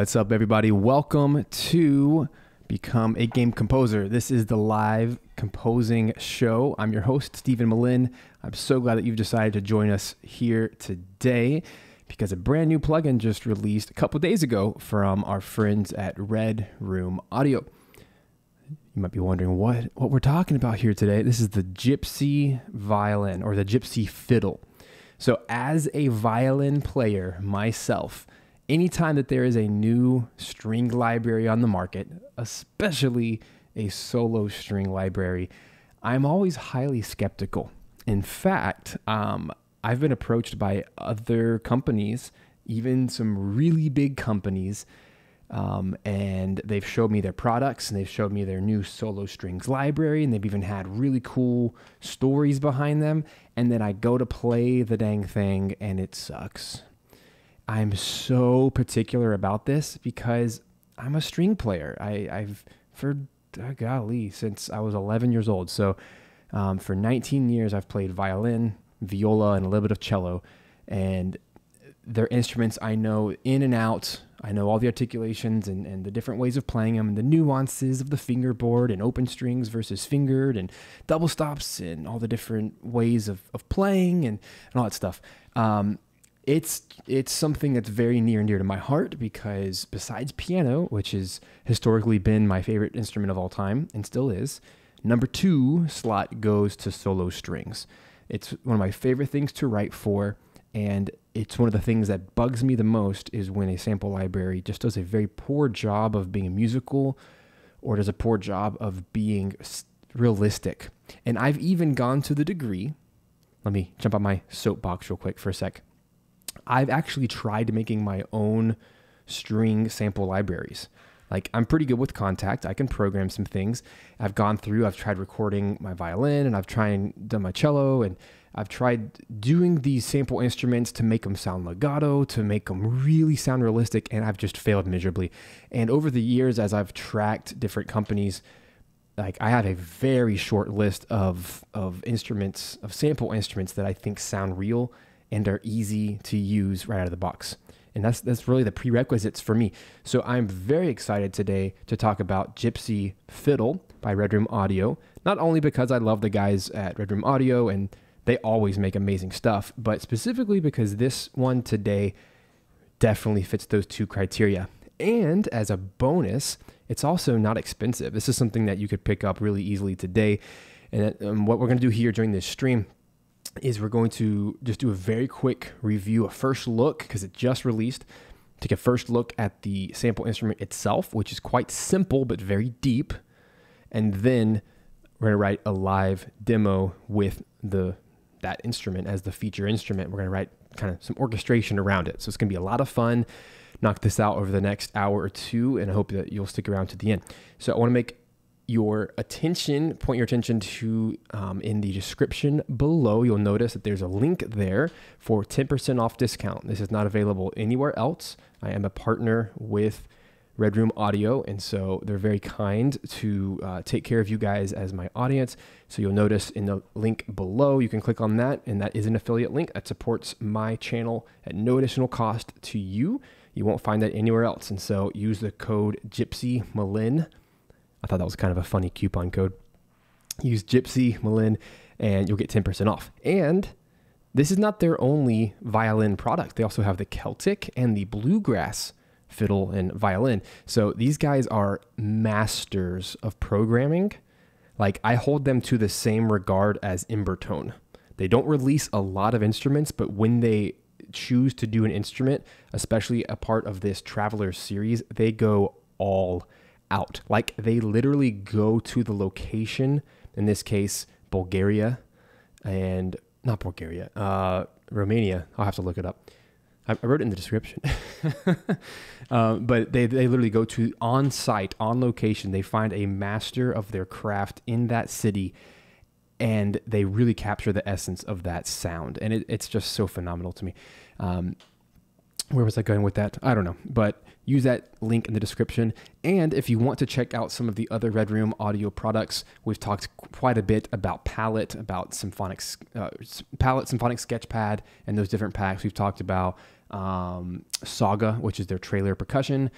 What's up, everybody? Welcome to Become a Game Composer. This is the live composing show. I'm your host, Steven Melin. I'm so glad that you've decided to join us here today because a brand new plugin just released a couple days ago from our friends at Red Room Audio. You might be wondering what, what we're talking about here today. This is the Gypsy violin or the Gypsy fiddle. So, as a violin player myself, anytime that there is a new string library on the market, especially a solo string library, I'm always highly skeptical. In fact, um, I've been approached by other companies, even some really big companies, um, and they've showed me their products and they've showed me their new solo strings library, and they've even had really cool stories behind them. And then I go to play the dang thing, and it sucks I'm so particular about this because I'm a string player. I, I've for uh, golly since I was 11 years old. So um, for 19 years, I've played violin, viola, and a little bit of cello, and they're instruments I know in and out. I know all the articulations and, and the different ways of playing them and the nuances of the fingerboard and open strings versus fingered and double stops and all the different ways of, of playing and, and all that stuff. Um, it's it's something that's very near and dear to my heart because besides piano, which has historically been my favorite instrument of all time and still is, number two slot goes to solo strings. It's one of my favorite things to write for, and it's one of the things that bugs me the most is when a sample library just does a very poor job of being a musical or does a poor job of being realistic. And I've even gone to the degree, let me jump on my soapbox real quick for a sec I've actually tried making my own string sample libraries. Like I'm pretty good with Kontakt. I can program some things. I've gone through, I've tried recording my violin and I've tried done my cello and I've tried doing these sample instruments to make them sound legato, to make them really sound realistic, and I've just failed miserably. And over the years, as I've tracked different companies, like I have a very short list of of instruments, of sample instruments that I think sound real and are easy to use right out of the box. And that's that's really the prerequisites for me. So I'm very excited today to talk about Gypsy Fiddle by Red Room Audio. Not only because I love the guys at Red Room Audio and they always make amazing stuff, but specifically because this one today definitely fits those two criteria. And as a bonus, it's also not expensive. This is something that you could pick up really easily today. And what we're going to do here during this stream is we're going to just do a very quick review, a first look, because it just released. Take a first look at the sample instrument itself, which is quite simple but very deep. And then we're going to write a live demo with the that instrument as the feature instrument. We're going to write kind of some orchestration around it. So it's going to be a lot of fun. Knock this out over the next hour or two, and I hope that you'll stick around to the end. So I want to make your attention, point your attention to um, in the description below. You'll notice that there's a link there for 10% off discount. This is not available anywhere else. I am a partner with Red Room Audio, and so they're very kind to uh, take care of you guys as my audience. So you'll notice in the link below, you can click on that, and that is an affiliate link that supports my channel at no additional cost to you. You won't find that anywhere else. And so use the code Gypsy Melin I thought that was kind of a funny coupon code. Use Gypsy Melin and you'll get 10% off. And this is not their only violin product. They also have the Celtic and the bluegrass fiddle and violin. So these guys are masters of programming. Like I hold them to the same regard as Embertone. They don't release a lot of instruments, but when they choose to do an instrument, especially a part of this Traveler series, they go all out. Like they literally go to the location, in this case, Bulgaria and not Bulgaria, uh, Romania. I'll have to look it up. I, I wrote it in the description. uh, but they, they literally go to on site, on location. They find a master of their craft in that city and they really capture the essence of that sound. And it, it's just so phenomenal to me. Um, where was I going with that? I don't know, but use that link in the description. And if you want to check out some of the other Red Room audio products, we've talked quite a bit about Palette, about Symphonic uh, Palette, Symphonic Sketchpad, and those different packs. We've talked about um, Saga, which is their trailer percussion,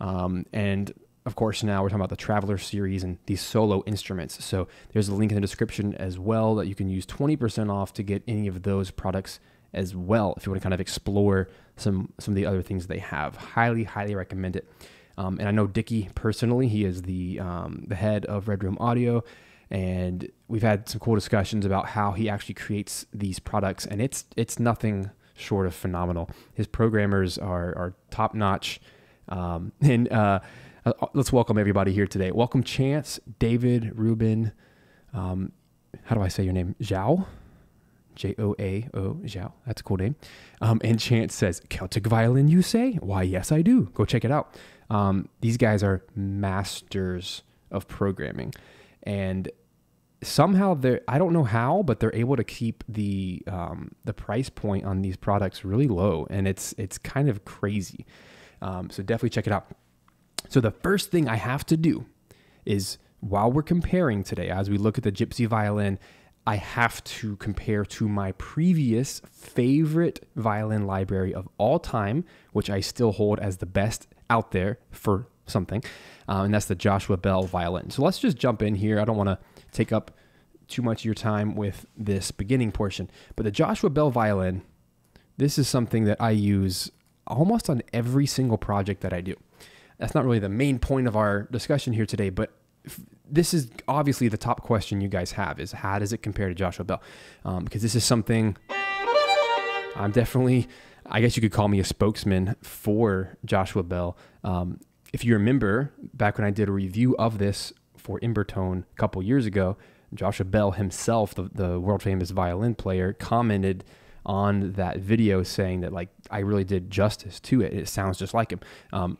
um, and of course, now we're talking about the Traveler series and these solo instruments. So there's a link in the description as well that you can use 20% off to get any of those products as well if you want to kind of explore some some of the other things they have. Highly, highly recommend it. Um, and I know Dicky personally; he is the um, the head of Red Room Audio, and we've had some cool discussions about how he actually creates these products, and it's it's nothing short of phenomenal. His programmers are are top notch, um, and uh, uh, let's welcome everybody here today. Welcome Chance, David, Ruben. Um, how do I say your name? Zhao. J O A O Zhao. That's a cool name. Um, and Chance says, Celtic violin, you say? Why, yes, I do. Go check it out. Um, these guys are masters of programming. And somehow they're, I don't know how, but they're able to keep the, um, the price point on these products really low. And it's, it's kind of crazy. Um, so definitely check it out. So the first thing I have to do is while we're comparing today, as we look at the Gypsy violin I have to compare to my previous favorite violin library of all time, which I still hold as the best out there for something, uh, and that's the Joshua Bell violin. So let's just jump in here. I don't want to take up too much of your time with this beginning portion, but the Joshua Bell violin, this is something that I use almost on every single project that I do. That's not really the main point of our discussion here today, but this is obviously the top question you guys have is how does it compare to Joshua Bell? Um, because this is something I'm definitely, I guess you could call me a spokesman for Joshua Bell. Um, if you remember back when I did a review of this for Embertone a couple years ago, Joshua Bell himself, the, the world famous violin player, commented on that video saying that like I really did justice to it. It sounds just like him. Um,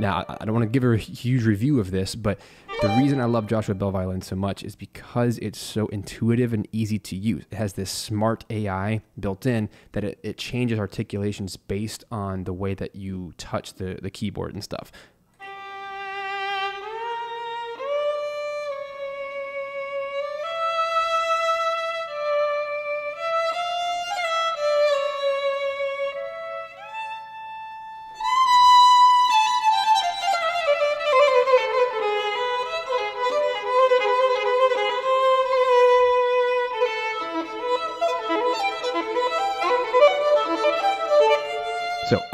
now, I don't want to give her a huge review of this, but the reason I love Joshua Bell Violin so much is because it's so intuitive and easy to use. It has this smart AI built in that it, it changes articulations based on the way that you touch the, the keyboard and stuff.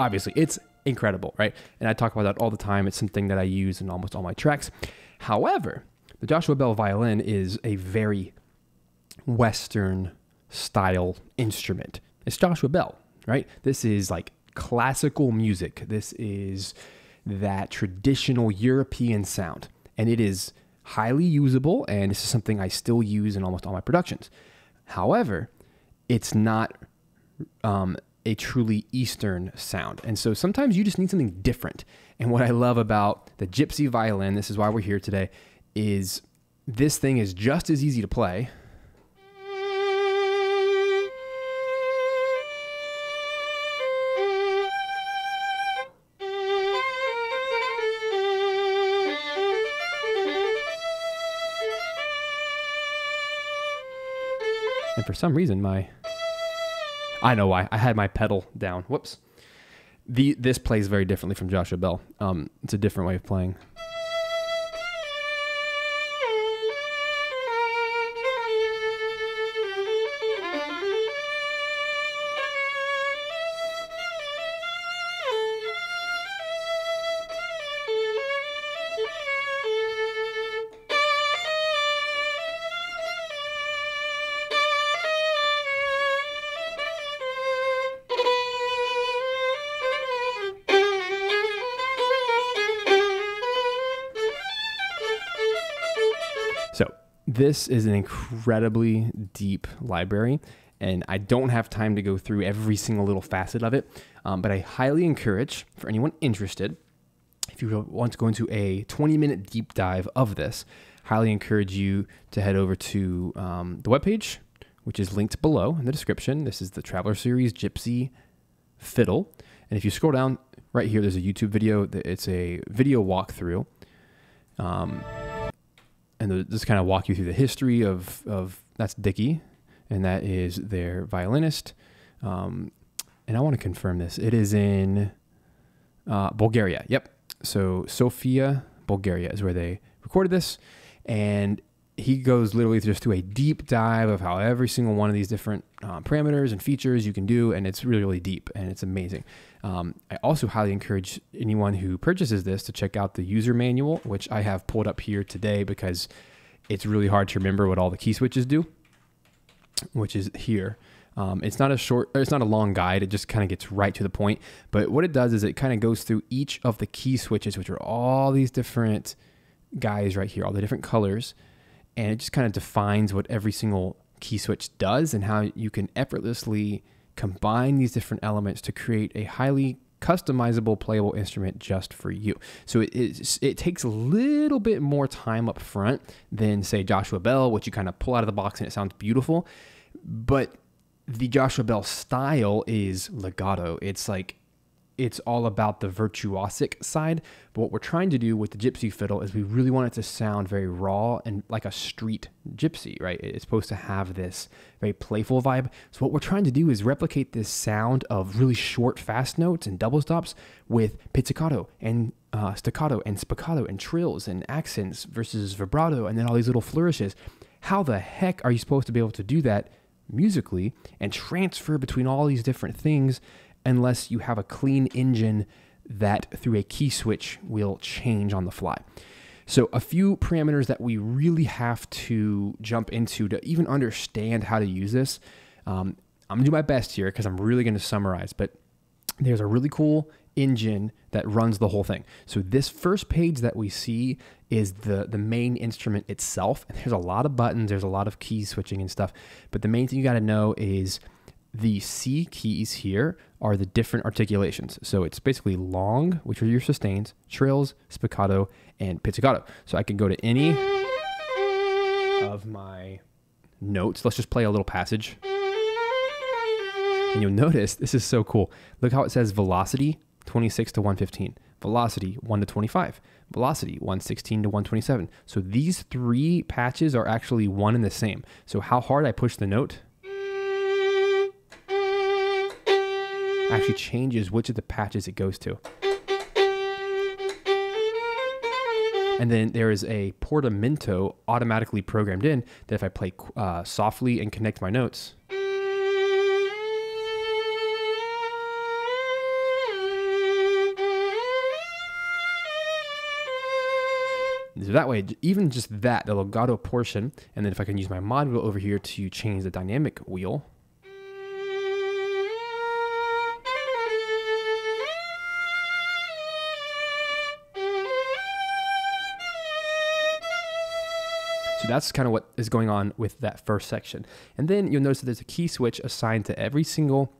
Obviously, it's incredible, right? And I talk about that all the time. It's something that I use in almost all my tracks. However, the Joshua Bell violin is a very Western style instrument. It's Joshua Bell, right? This is like classical music. This is that traditional European sound. And it is highly usable, and this is something I still use in almost all my productions. However, it's not um, a truly Eastern sound. And so sometimes you just need something different. And what I love about the gypsy violin, this is why we're here today, is this thing is just as easy to play. And for some reason, my I know why. I had my pedal down. Whoops. The this plays very differently from Joshua Bell. Um, it's a different way of playing. This is an incredibly deep library, and I don't have time to go through every single little facet of it, um, but I highly encourage for anyone interested, if you want to go into a 20 minute deep dive of this, highly encourage you to head over to um, the webpage, which is linked below in the description. This is the Traveler Series Gypsy Fiddle. And if you scroll down right here, there's a YouTube video. It's a video walkthrough. Um, and just kind of walk you through the history of, of that's Dicky, and that is their violinist. Um, and I want to confirm this. It is in uh, Bulgaria. Yep. So Sofia, Bulgaria is where they recorded this. And he goes literally just through a deep dive of how every single one of these different uh, parameters and features you can do, and it's really, really deep and it's amazing. Um, I also highly encourage anyone who purchases this to check out the user manual, which I have pulled up here today because it's really hard to remember what all the key switches do, which is here. Um, it's not a short, it's not a long guide. It just kind of gets right to the point. But what it does is it kind of goes through each of the key switches, which are all these different guys right here, all the different colors and it just kind of defines what every single key switch does and how you can effortlessly combine these different elements to create a highly customizable playable instrument just for you. So it, it, it takes a little bit more time up front than say Joshua Bell, which you kind of pull out of the box and it sounds beautiful. But the Joshua Bell style is legato. It's like it's all about the virtuosic side. But what we're trying to do with the gypsy fiddle is we really want it to sound very raw and like a street gypsy, right? It's supposed to have this very playful vibe. So what we're trying to do is replicate this sound of really short, fast notes and double stops with pizzicato and uh, staccato and spiccato and trills and accents versus vibrato and then all these little flourishes. How the heck are you supposed to be able to do that musically and transfer between all these different things unless you have a clean engine that through a key switch will change on the fly. So, a few parameters that we really have to jump into to even understand how to use this. Um, I'm gonna do my best here because I'm really gonna summarize, but there's a really cool engine that runs the whole thing. So this first page that we see is the the main instrument itself. And there's a lot of buttons, there's a lot of key switching and stuff. But the main thing you got to know is the C keys here are the different articulations. So it's basically long, which are your sustains, trills, spiccato, and pizzicato. So I can go to any of my notes. Let's just play a little passage. And you'll notice this is so cool. Look how it says velocity 26 to 115, velocity 1 to 25, velocity 116 to 127. So these three patches are actually one and the same. So how hard I push the note actually changes which of the patches it goes to. And then there is a portamento automatically programmed in that if I play uh, softly and connect my notes, So that way, even just that, the legato portion, and then if I can use my mod wheel over here to change the dynamic wheel, So that's kind of what is going on with that first section. And then you'll notice that there's a key switch assigned to every single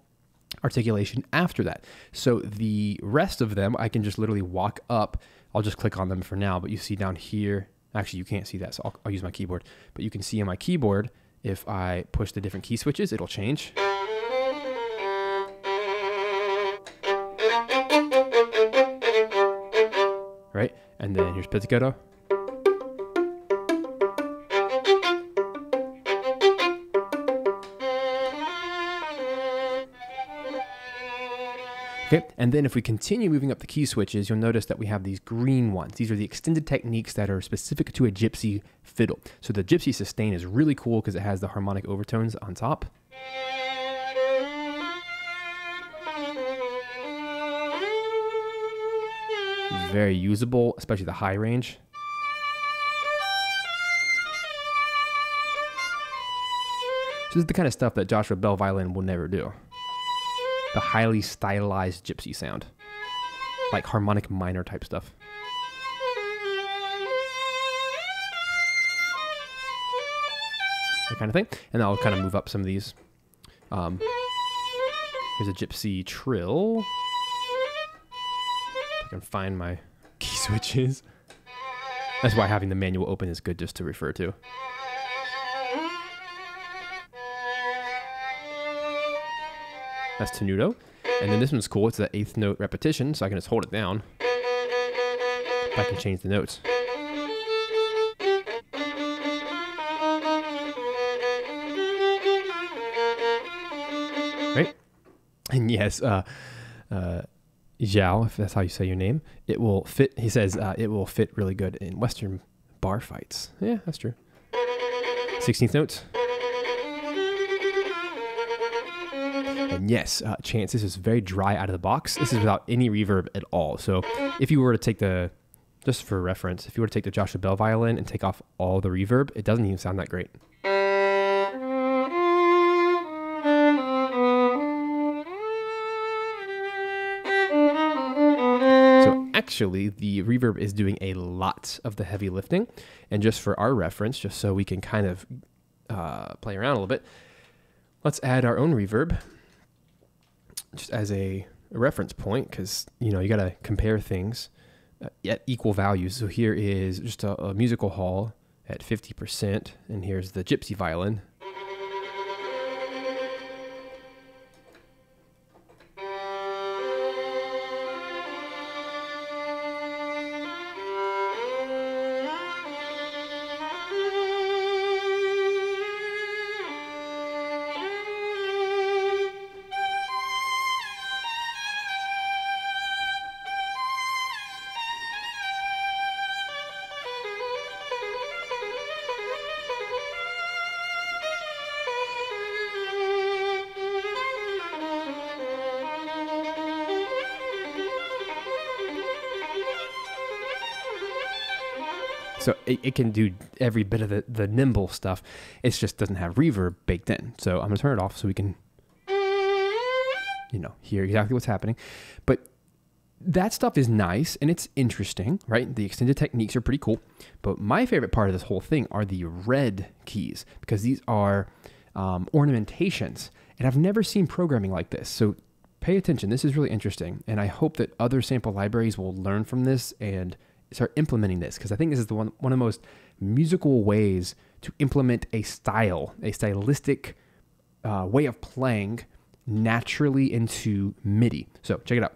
articulation after that. So the rest of them, I can just literally walk up. I'll just click on them for now, but you see down here, actually you can't see that, so I'll, I'll use my keyboard. But you can see in my keyboard, if I push the different key switches, it'll change. Right? And then here's pizzicato. Okay, and then if we continue moving up the key switches, you'll notice that we have these green ones. These are the extended techniques that are specific to a gypsy fiddle. So the gypsy sustain is really cool because it has the harmonic overtones on top. Very usable, especially the high range. So this is the kind of stuff that Joshua Bell violin will never do the highly stylized gypsy sound, like harmonic minor type stuff. That kind of thing. And I'll kind of move up some of these. Um, here's a gypsy trill. I can find my key switches. That's why having the manual open is good just to refer to. That's tenuto. And then this one's cool. It's the eighth note repetition, so I can just hold it down. I can change the notes. Right? And yes, uh, uh, Zhao, if that's how you say your name, it will fit. He says uh, it will fit really good in Western bar fights. Yeah, that's true. 16th notes. And yes, uh, Chance, this is very dry out of the box. This is without any reverb at all. So if you were to take the, just for reference, if you were to take the Joshua Bell violin and take off all the reverb, it doesn't even sound that great. So actually, the reverb is doing a lot of the heavy lifting. And just for our reference, just so we can kind of uh, play around a little bit, let's add our own reverb just as a, reference point because you know you got to compare things uh, at equal values. So here is just a, a musical hall at 50%, and here's the gypsy violin. It, can do every bit of the, the nimble stuff. It just doesn't have reverb baked in. So I'm gonna turn it off so we can, you know, hear exactly what's happening. But that stuff is nice and it's interesting, right? The extended techniques are pretty cool. But my favorite part of this whole thing are the red keys because these are um, ornamentations. And I've never seen programming like this. So pay attention. This is really interesting. And I hope that other sample libraries will learn from this and start implementing this because I think this is the one one of the most musical ways to implement a style, a stylistic uh, way of playing naturally into MIDI. So check it out.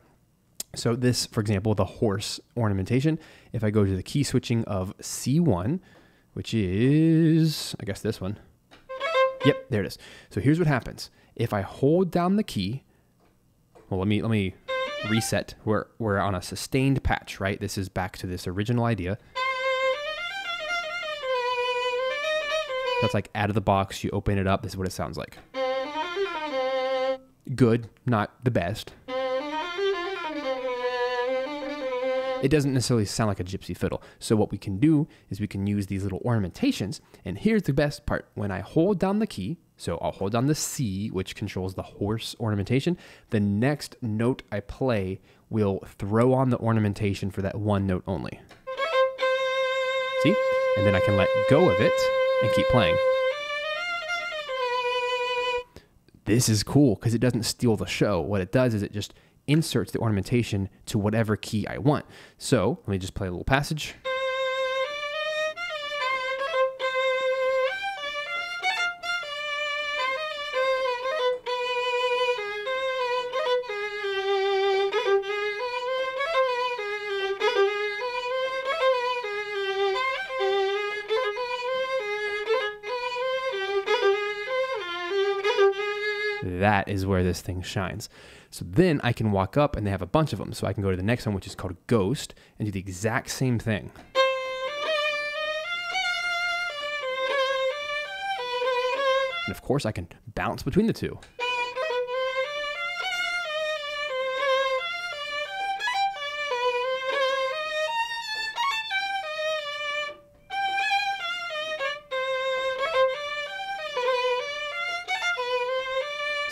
So this, for example, the horse ornamentation. If I go to the key switching of C1, which is I guess this one. Yep, there it is. So here's what happens. If I hold down the key, well, let me let me reset. We're, we're on a sustained patch, right? This is back to this original idea. That's like out of the box. You open it up. This is what it sounds like. Good, not the best. It doesn't necessarily sound like a gypsy fiddle. So what we can do is we can use these little ornamentations. And here's the best part. When I hold down the key, so I'll hold down the C, which controls the horse ornamentation. The next note I play will throw on the ornamentation for that one note only. See? And then I can let go of it and keep playing. This is cool because it doesn't steal the show. What it does is it just inserts the ornamentation to whatever key I want. So let me just play a little passage. Is where this thing shines. So then I can walk up and they have a bunch of them. So I can go to the next one, which is called Ghost, and do the exact same thing. And of course, I can bounce between the two.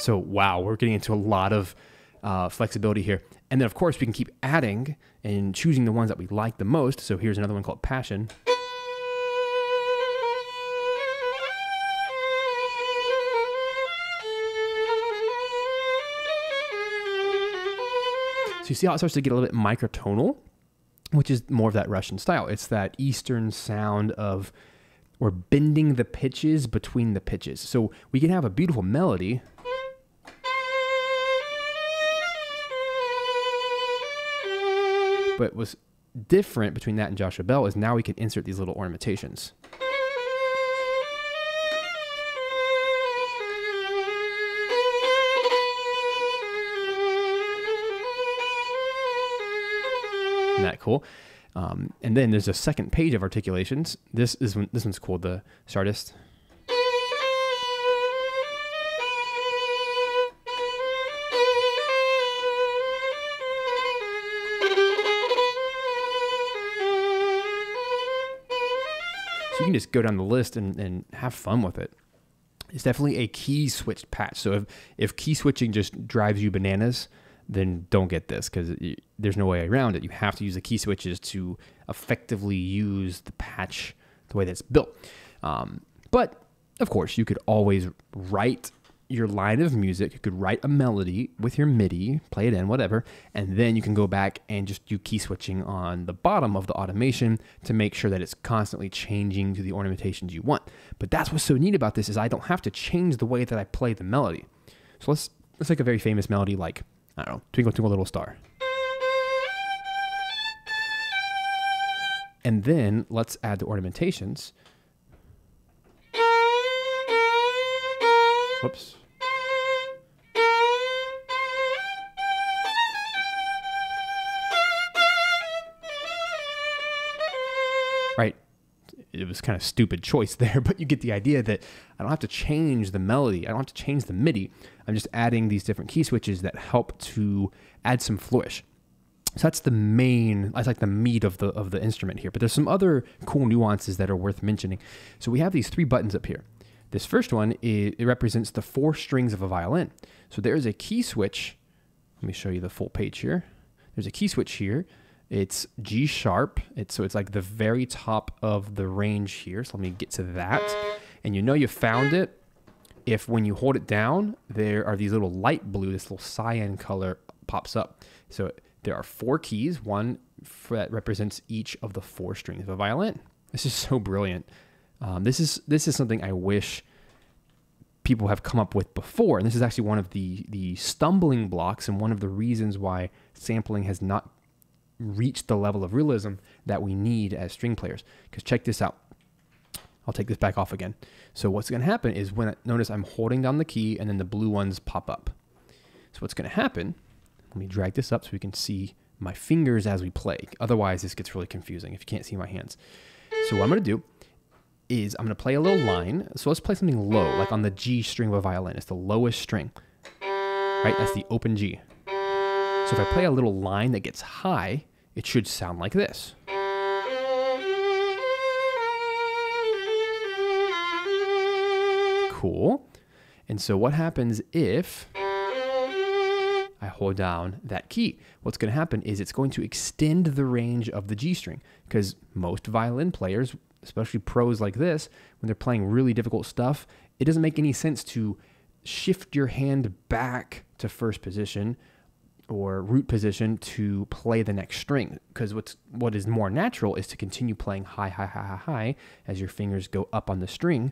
So, wow, we're getting into a lot of uh, flexibility here. And then, of course, we can keep adding and choosing the ones that we like the most. So, here's another one called Passion. So, you see how it starts to get a little bit microtonal, which is more of that Russian style. It's that Eastern sound of we're bending the pitches between the pitches. So, we can have a beautiful melody But what's different between that and Joshua Bell is now we can insert these little ornamentations. Isn't that cool? Um, and then there's a second page of articulations. This is this one's called the Chartist. Can just go down the list and, and have fun with it. It's definitely a key switched patch. So if, if key switching just drives you bananas, then don't get this because there's no way around it. You have to use the key switches to effectively use the patch the way that's built. Um, but of course, you could always write your line of music. You could write a melody with your MIDI, play it in, whatever, and then you can go back and just do key switching on the bottom of the automation to make sure that it's constantly changing to the ornamentations you want. But that's what's so neat about this is I don't have to change the way that I play the melody. So let's let's take a very famous melody like I don't know, Twinkle Twinkle Little Star. And then let's add the ornamentations. Whoops. Right. It was kind of stupid choice there, but you get the idea that I don't have to change the melody. I don't have to change the MIDI. I'm just adding these different key switches that help to add some flourish. So that's the main, that's like the meat of the of the instrument here. But there's some other cool nuances that are worth mentioning. So we have these three buttons up here. This first one it represents the four strings of a violin. So there is a key switch. Let me show you the full page here. There's a key switch here. It's G sharp. It's so it's like the very top of the range here. So let me get to that. And you know you found it if when you hold it down, there are these little light blue, this little cyan color pops up. So there are four keys, one that represents each of the four strings of a violin. This is so brilliant. Um, this is this is something I wish people have come up with before, and this is actually one of the the stumbling blocks and one of the reasons why sampling has not reached the level of realism that we need as string players. Because check this out. I'll take this back off again. So what's going to happen is when, I, notice I'm holding down the key and then the blue ones pop up. So what's going to happen, let me drag this up so we can see my fingers as we play. Otherwise, this gets really confusing if you can't see my hands. So what I'm going to do is I'm going to play a little line. So let's play something low, like on the G string of a violin. It's the lowest string, right? That's the open G. So if I play a little line that gets high, it should sound like this. cool. And so what happens if I hold down that key? What's going to happen is it's going to extend the range of the G string because most violin players, especially pros like this, when they're playing really difficult stuff, it doesn't make any sense to shift your hand back to first position or root position to play the next string because what's what is more natural is to continue playing high high high high high as your fingers go up on the string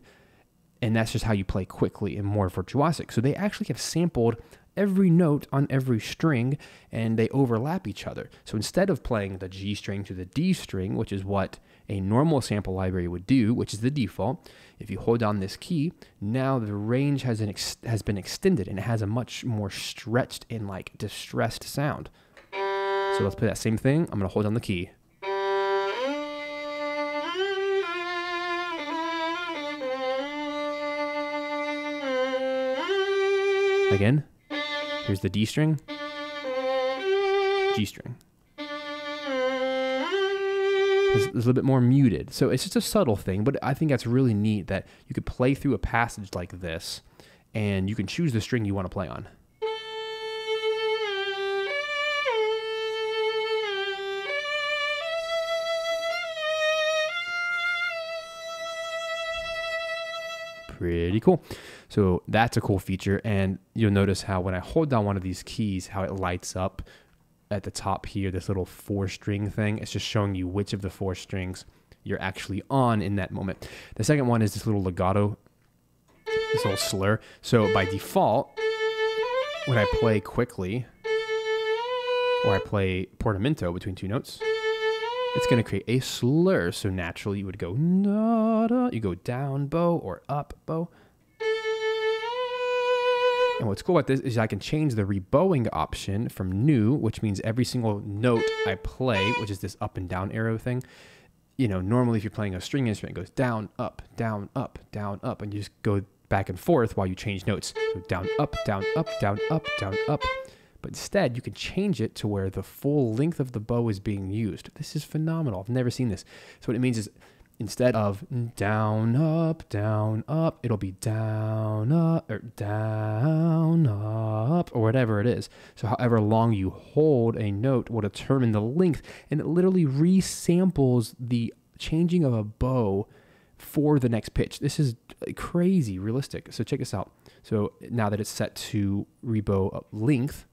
and that's just how you play quickly and more virtuosic. So they actually have sampled every note on every string and they overlap each other. So instead of playing the G string to the D string, which is what a normal sample library would do, which is the default, if you hold down this key, now the range has, an has been extended and it has a much more stretched and like distressed sound. So let's play that same thing. I'm going to hold down the key. Again, here's the D string, G string. It's, mm-hmm. a little bit more muted. So it's just a subtle thing, but I think that's really neat that you could play through a passage like this and you can choose the string you want to play on. pretty cool. So that's a cool feature. And you'll notice how when I hold down one of these keys, how it lights up at the top here, this little four string thing. It's just showing you which of the four strings you're actually on in that moment. The second one is this little legato, this little slur. So by default, when I play quickly, or I play portamento between two notes, it's going to create a slur. So naturally, you would go you go down bow or up bow. And what's cool about this is I can change the rebowing option from new, which means every single note I play, which is this up and down arrow thing. You know, normally if you're playing a string instrument, it goes down, up, down, up, down, up, and you just go back and forth while you change notes. So down, up, down, up, down, up, down, up. But instead, you can change it to where the full length of the bow is being used. This is phenomenal. I've never seen this. So what it means is instead of down, up, down, up, it'll be down, up, or down, up, or whatever it is. So however long you hold a note will determine the length, and it literally resamples the changing of a bow for the next pitch. This is crazy realistic. So check this out. So now that it's set to rebow length,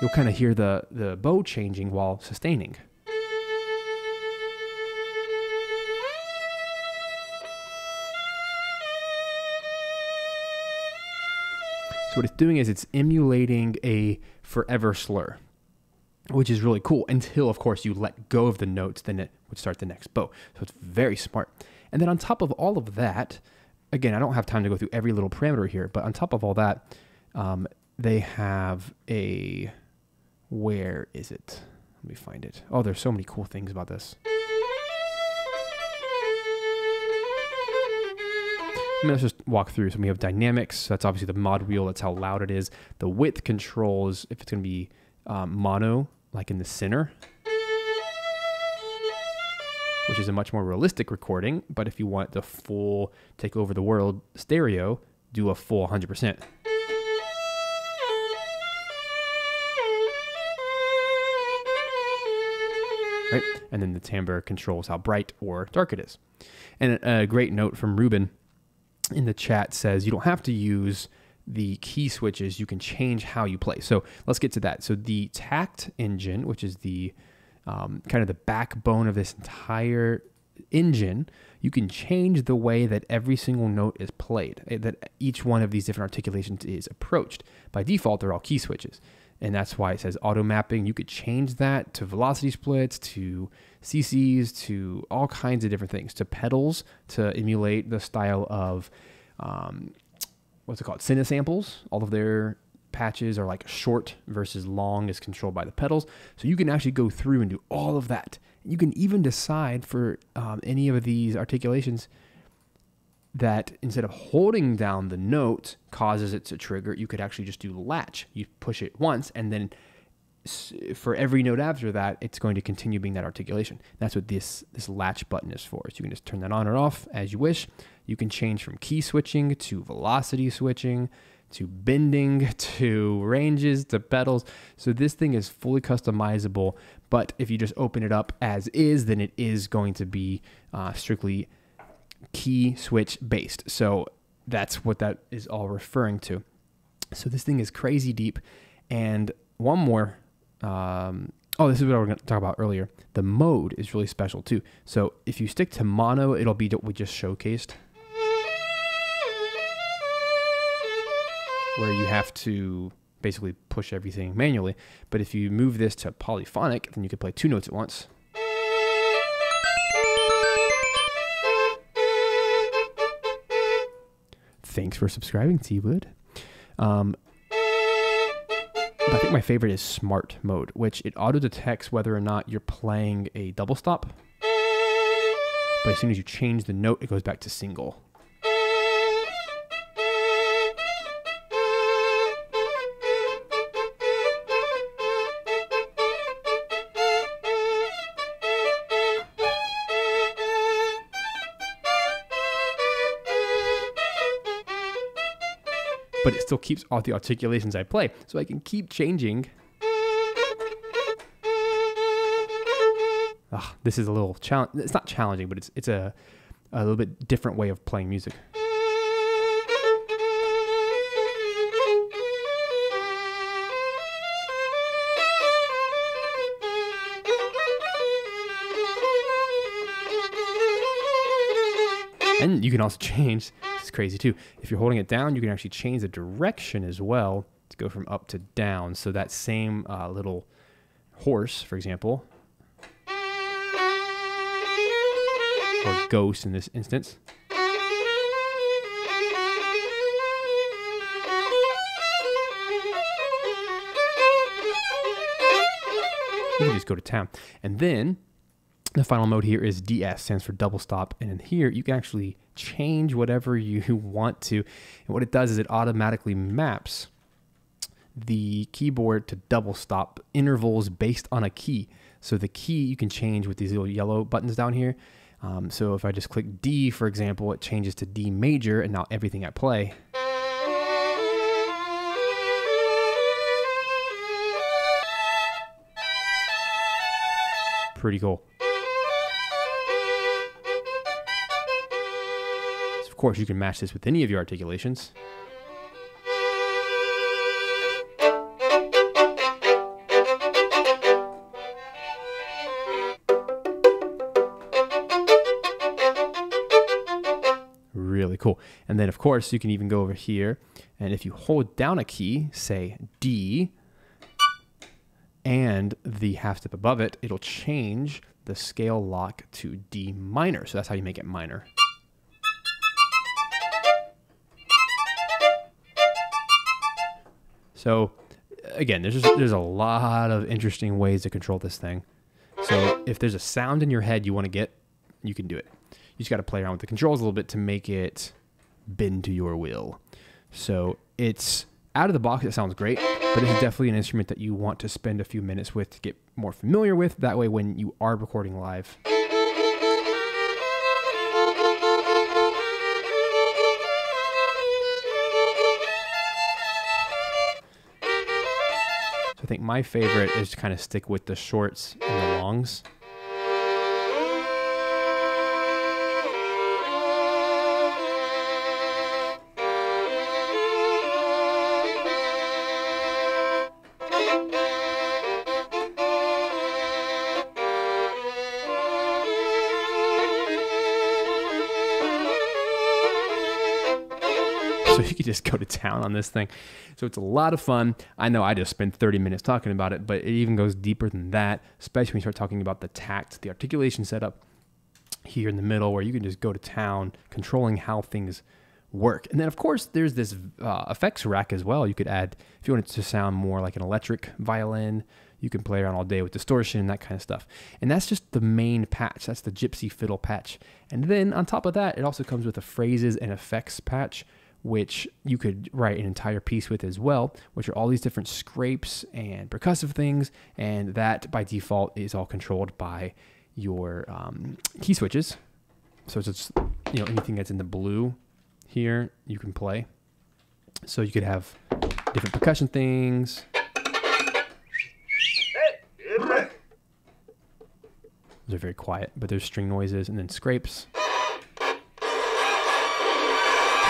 you'll kind of hear the, the bow changing while sustaining. So what it's doing is it's emulating a forever slur, which is really cool until, of course, you let go of the notes, then it would start the next bow. So it's very smart. And then on top of all of that, again, I don't have time to go through every little parameter here, but on top of all that, um, they have a, where is it? Let me find it. Oh, there's so many cool things about this. I mean, let's just walk through. So we have dynamics. So that's obviously the mod wheel. That's how loud it is. The width controls if it's going to be um, mono, like in the center, which is a much more realistic recording. But if you want the full take over the world stereo, do a full 100%. Right? And then the timbre controls how bright or dark it is. And a great note from Ruben in the chat says you don't have to use the key switches, you can change how you play. So let's get to that. So the TACT engine, which is the um, kind of the backbone of this entire engine, you can change the way that every single note is played, eh, that each one of these different articulations is approached. By default, they're all key switches. And that's why it says auto mapping. You could change that to velocity splits, to CCs to all kinds of different things, to pedals to emulate the style of um, what's it called, Cinesamples. All of their patches are like short versus long is controlled by the pedals. So you can actually go through and do all of that. You can even decide for um, any of these articulations that instead of holding down the note causes it to trigger, you could actually just do latch. You push it once and then for every note after that, it's going to continue being that articulation. That's what this this latch button is for. So you can just turn that on or off as you wish. You can change from key switching to velocity switching to bending to ranges to pedals. So this thing is fully customizable. But if you just open it up as is, then it is going to be uh, strictly key switch based. So that's what that is all referring to. So this thing is crazy deep. And one more um, oh, this is what I was going to talk about earlier. The mode is really special too. So if you stick to mono, it'll be what we just showcased. Where you have to basically push everything manually. But if you move this to polyphonic, then you can play two notes at once. Thanks for subscribing, T Wood. Um, I think my favorite is smart mode, which it auto detects whether or not you're playing a double stop. But as soon as you change the note, it goes back to single. But it still keeps all the articulations I play. So I can keep changing. Ah, this is a little challenge. It's not challenging, but it's it's a a little bit different way of playing music. And you can also change, is crazy too. If you're holding it down, you can actually change the direction as well to go from up to down. So that same uh, little horse, for example, or ghost in this instance. You can just go to town. And then the final mode here is DS, stands for double stop. And in here, you can actually change whatever you want to. And what it does is it automatically maps the keyboard to double stop intervals based on a key. So the key you can change with these little yellow buttons down here. Um, so if I just click D, for example, it changes to D major, and now everything I play pretty cool. Of course, you can match this with any of your articulations. Really cool. And then, of course, you can even go over here, and if you hold down a key, say D, and the half step above it, it'll change the scale lock to D minor. So that's how you make it minor. So again, there's just, there's a lot of interesting ways to control this thing. So if there's a sound in your head you want to get, you can do it. You just got to play around with the controls a little bit to make it bend to your will. So it's out of the box, it sounds great but it's definitely an instrument that you want to spend a few minutes with to get more familiar with. That way, when you are recording live, I think my favorite is to kind of stick with the shorts and the longs. Just go to town on this thing. So it's a lot of fun. I know I just spent 30 minutes talking about it, but it even goes deeper than that, especially when you start talking about the TACT, the articulation setup here in the middle, where you can just go to town controlling how things work. And then, of course, there's this uh, effects rack as well. You could add, if you want it to sound more like an electric violin, you can play around all day with distortion and that kind of stuff. And that's just the main patch. That's the Gypsy Fiddle patch. And then on top of that, it also comes with a phrases and effects patch, which you could write an entire piece with as well, which are all these different scrapes and percussive things. And that by default is all controlled by your um, key switches. So it's just, you know, anything that's in the blue here, you can play. So you could have different percussion things. Those are very quiet, but there's string noises and then scrapes.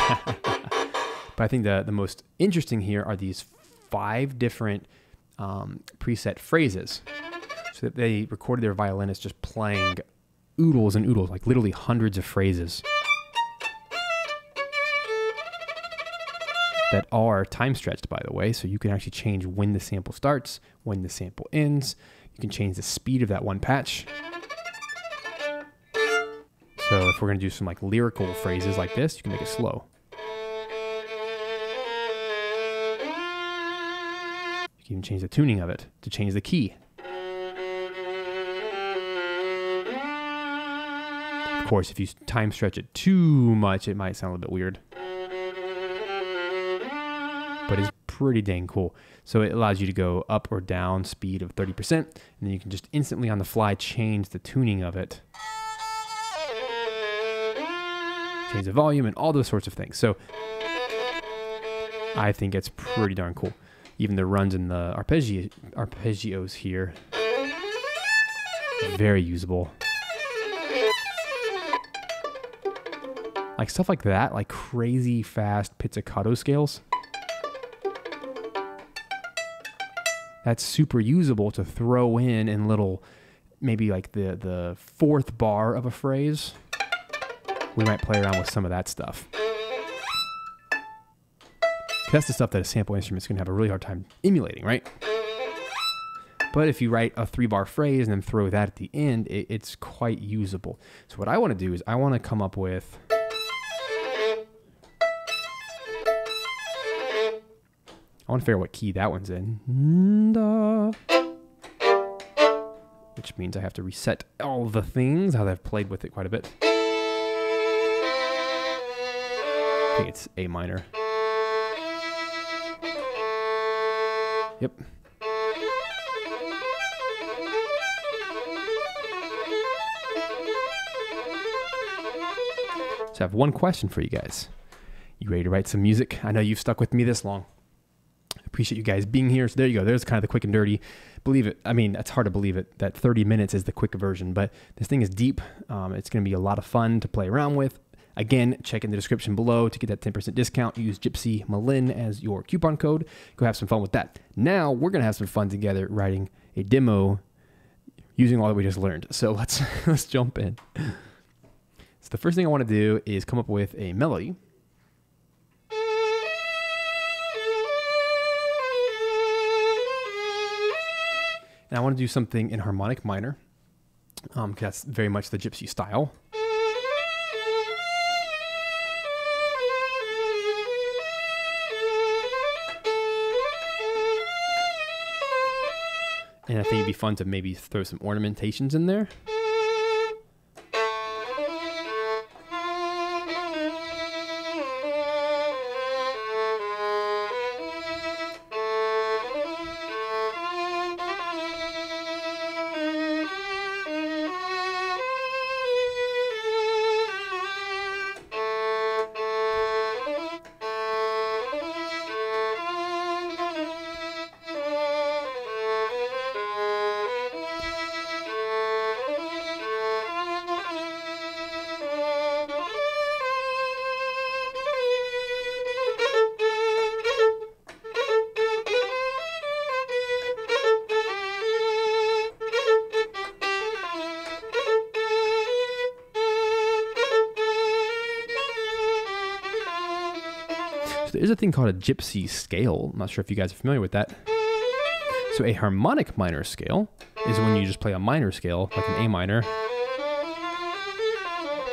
But I think the, the most interesting here are these five different um, preset phrases. So that they recorded their violinist just playing oodles and oodles, like literally hundreds of phrases that are time stretched, by the way. So you can actually change when the sample starts, when the sample ends. You can change the speed of that one patch. So if we're going to do some like lyrical phrases like this, you can make it slow. You can change the tuning of it to change the key. Of course, if you time stretch it too much, it might sound a little bit weird. But it's pretty dang cool. So it allows you to go up or down speed of 30%, and then you can just instantly on the fly change the tuning of it. Change the volume and all those sorts of things. So I think it's pretty darn cool even the runs and the arpeggio, arpeggios here. Very usable. Like stuff like that, like crazy fast pizzicato scales. That's super usable to throw in in little, maybe like the, the fourth bar of a phrase. We might play around with some of that stuff. That's the stuff that a sample instrument is going to have a really hard time emulating, right? But if you write a three bar phrase and then throw that at the end, it, it's quite usable. So what I want to do is I want to come up with. I want to figure out what key that one's in. Which means I have to reset all the things, how I've played with it quite a bit. I think it's A minor. Yep. So I have one question for you guys. You ready to write some music? I know you've stuck with me this long. Appreciate you guys being here. So there you go. There's kind of the quick and dirty. Believe it. I mean, it's hard to believe it that 30 minutes is the quick version, but this thing is deep. Um, it's going to be a lot of fun to play around with. Again, check in the description below to get that 10% discount. Use Gypsy Melin as your coupon code. Go have some fun with that. Now we're going to have some fun together writing a demo using all that we just learned. So let's let's jump in. So the first thing I want to do is come up with a melody. And I want to do something in harmonic minor, um, that's very much the gypsy style. And I think it'd be fun to maybe throw some ornamentations in there. Is a thing called a gypsy scale. I'm not sure if you guys are familiar with that. So a harmonic minor scale is when you just play a minor scale, like an A minor.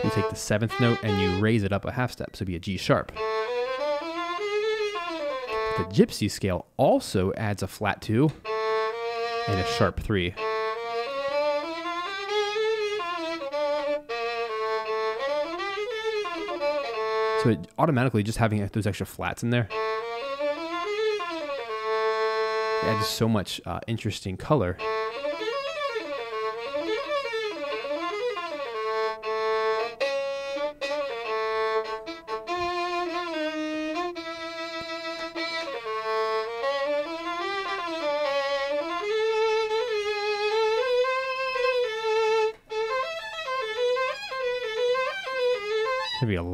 You take the seventh note and you raise it up a half step, so it'd be a G sharp. The gypsy scale also adds a flat two and a sharp three. So it automatically just having those extra flats in there adds so much uh, interesting color.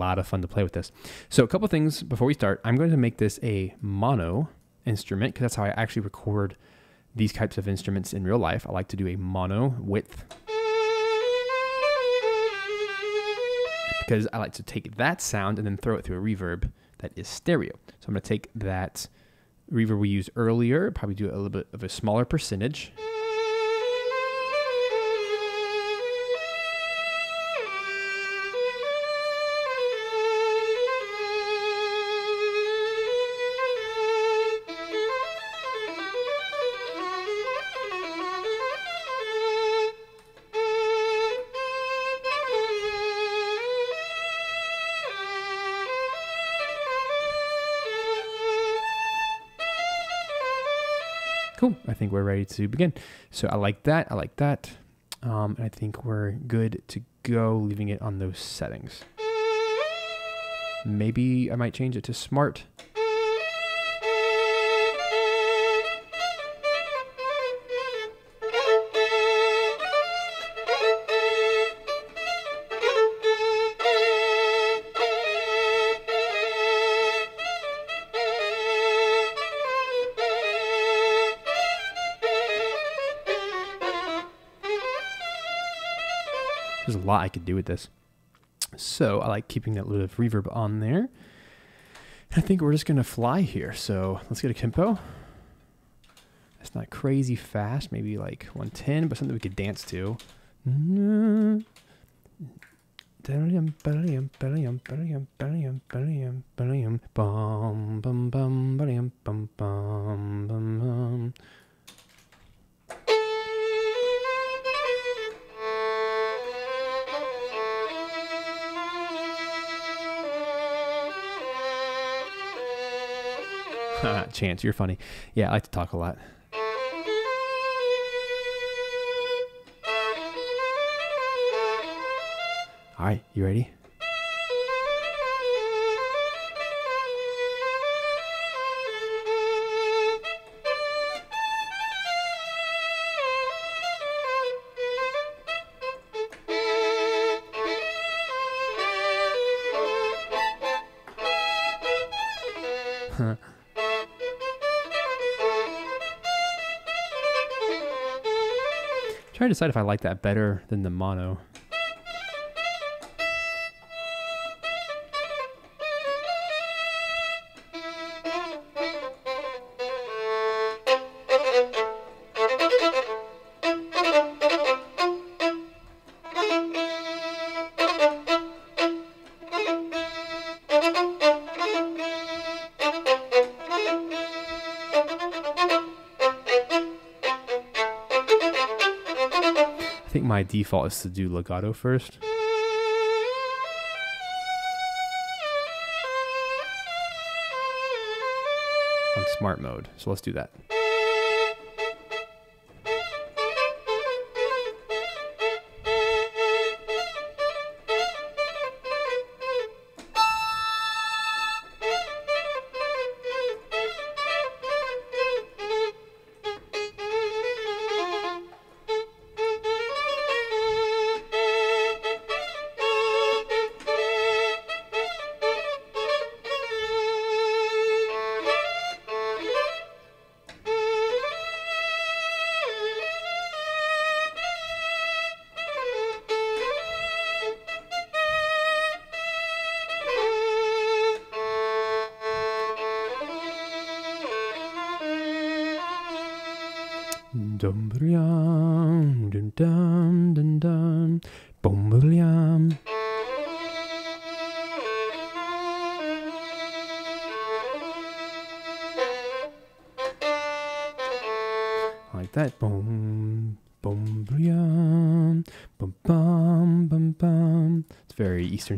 Lot of fun to play with this. So a couple things before we start. I'm going to make this a mono instrument because that's how I actually record these types of instruments in real life. I like to do a mono width because I like to take that sound and then throw it through a reverb that is stereo. So I'm going to take that reverb we used earlier, probably do a little bit of a smaller percentage. Think we're ready to begin. So I like that. I like that. Um, I think we're good to go, leaving it on those settings. Maybe I might change it to smart. Lot I could do with this. So I like keeping that little reverb on there. I think we're just gonna fly here. So let's get a tempo. It's not crazy fast, maybe like 110, but something we could dance to. Chance, you're funny. Yeah, I like to talk a lot. All right, you ready? Try to decide if I like that better than the mono. Default is to do legato first. On smart mode. So let's do that.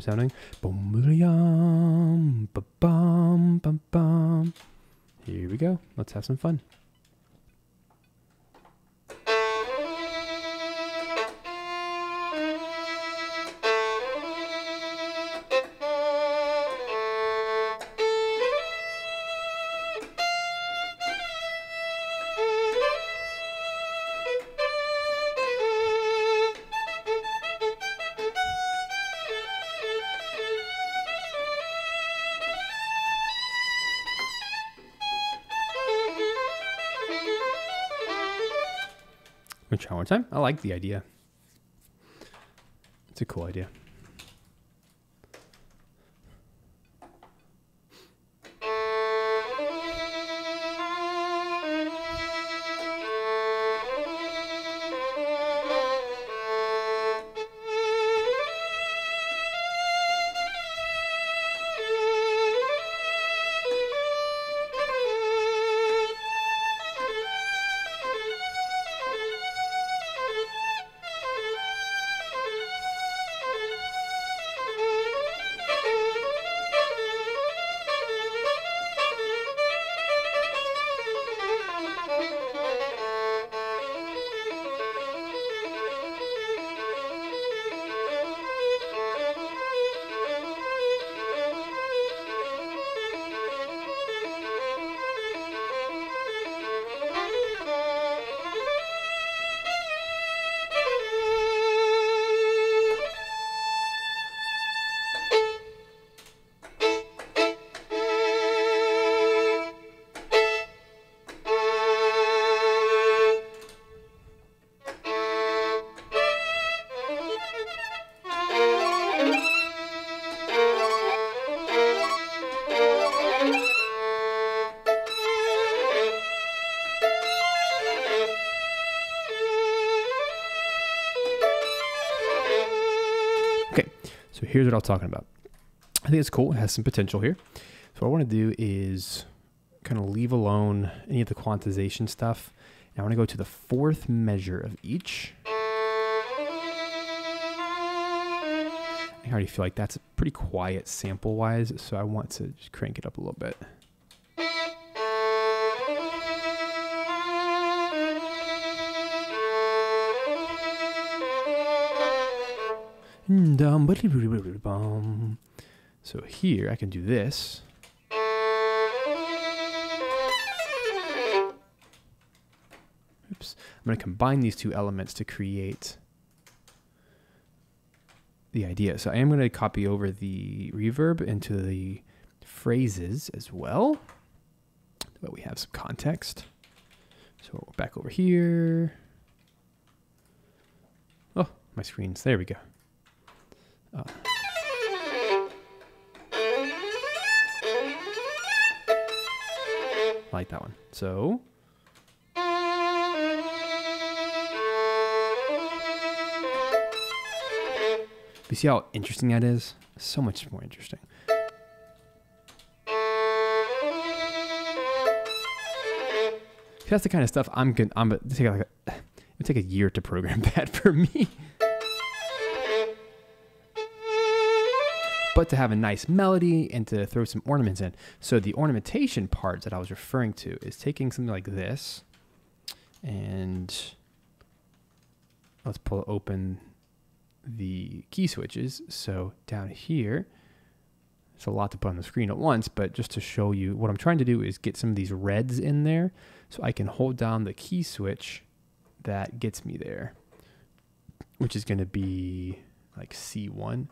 Eastern sounding. Boom bum bum bum. Here we go. Let's have some fun. Time. I like the idea. It's a cool idea. Here's what I was talking about. I think it's cool. It has some potential here. So what I want to do is kind of leave alone any of the quantization stuff. And I want to go to the fourth measure of each. I already feel like that's pretty quiet sample wise, so I want to just crank it up a little bit. So here I can do this. Oops. I'm going to combine these two elements to create the idea. So I am going to copy over the reverb into the phrases as well. But we have some context. So back over here. Oh, my screen's there. We go. I like that one. So you see how interesting that is? So much more interesting. That's the kind of stuff I'm gonna. I'm gonna take like a, it take a year to program that for me. But to have a nice melody and to throw some ornaments in. So the ornamentation part that I was referring to is taking something like this and let's pull open the key switches. So down here, it's a lot to put on the screen at once, but just to show you what I'm trying to do is get some of these reds in there so I can hold down the key switch that gets me there, which is going to be like C1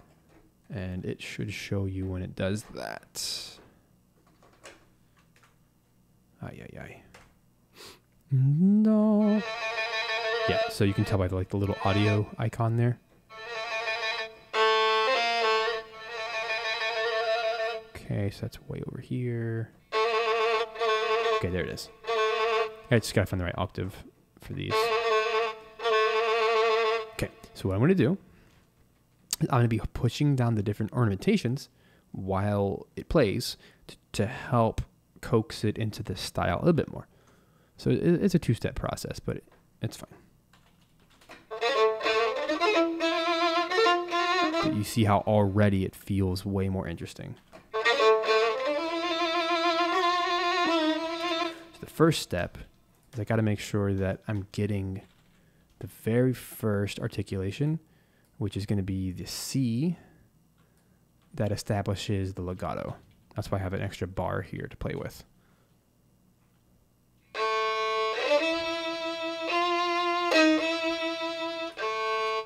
and it should show you when it does that. Ay, ay, ay. No. Yeah, so you can tell by the, like the little audio icon there. Okay, so that's way over here. Okay, there it is. I just gotta find the right octave for these. Okay, so what I'm gonna do, I'm gonna be pushing down the different ornamentations while it plays to, to help coax it into the style a little bit more. So it, it's a two-step process, but it, it's fine. But you see how already it feels way more interesting. So the first step is I got to make sure that I'm getting the very first articulation, which is going to be the C that establishes the legato. That's why I have an extra bar here to play with.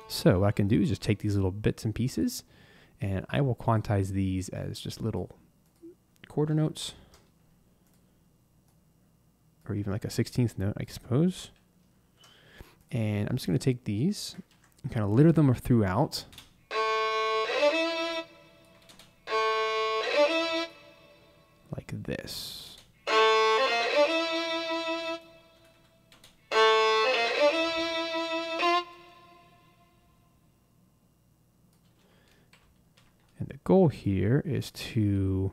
So what I can do is just take these little bits and pieces and I will quantize these as just little quarter notes or even like a 16th note, I suppose. And I'm just going to take these and kind of litter them throughout. Like this. And the goal here is to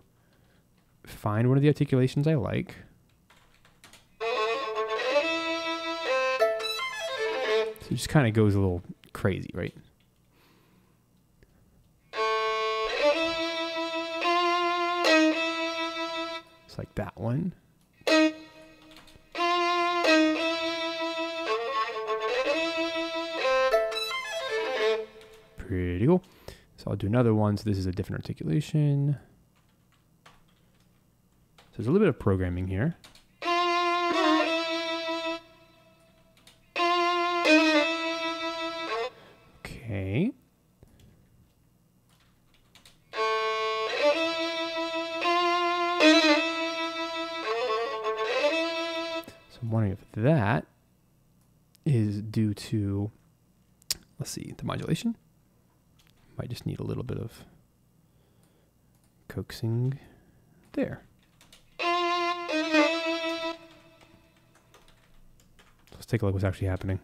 find one of the articulations I like. So it just kind of goes a little crazy, right? It's like that one. Pretty cool. So I'll do another one. So this is a different articulation. So there's a little bit of programming here. modulation. Might just need a little bit of coaxing there. Let's take a look what's actually happening.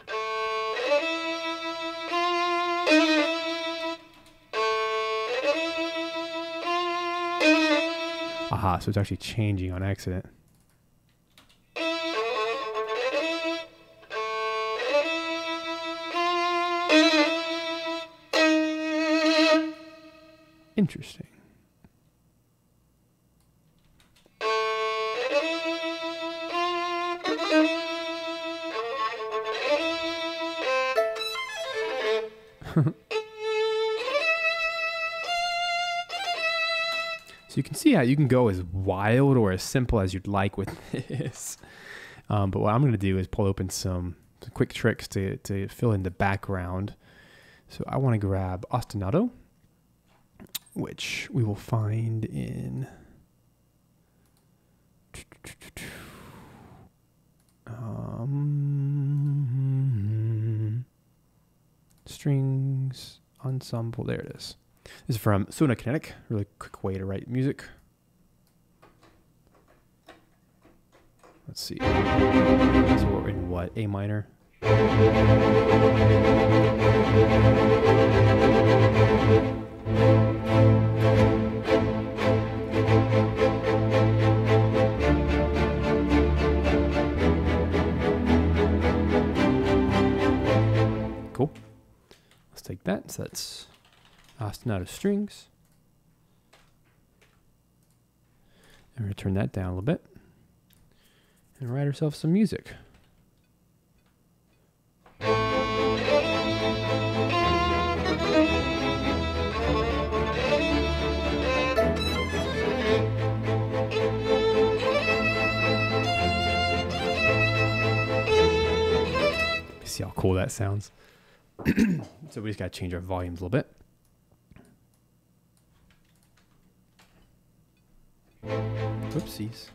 Aha, so it's actually changing on accident. Interesting. So you can see how you can go as wild or as simple as you'd like with this. Um, but what I'm going to do is pull open some, some quick tricks to, to fill in the background. So I want to grab ostinato, which we will find in um, strings ensemble. There it is. This is from Sonokinetic. Really quick way to write music. Let's see. So we're in what? A minor. Let's take that. So that's uh, ostinato strings. And we're going to turn that down a little bit and write ourselves some music. See how cool that sounds. so we just got to change our volumes a little bit. Whoopsies.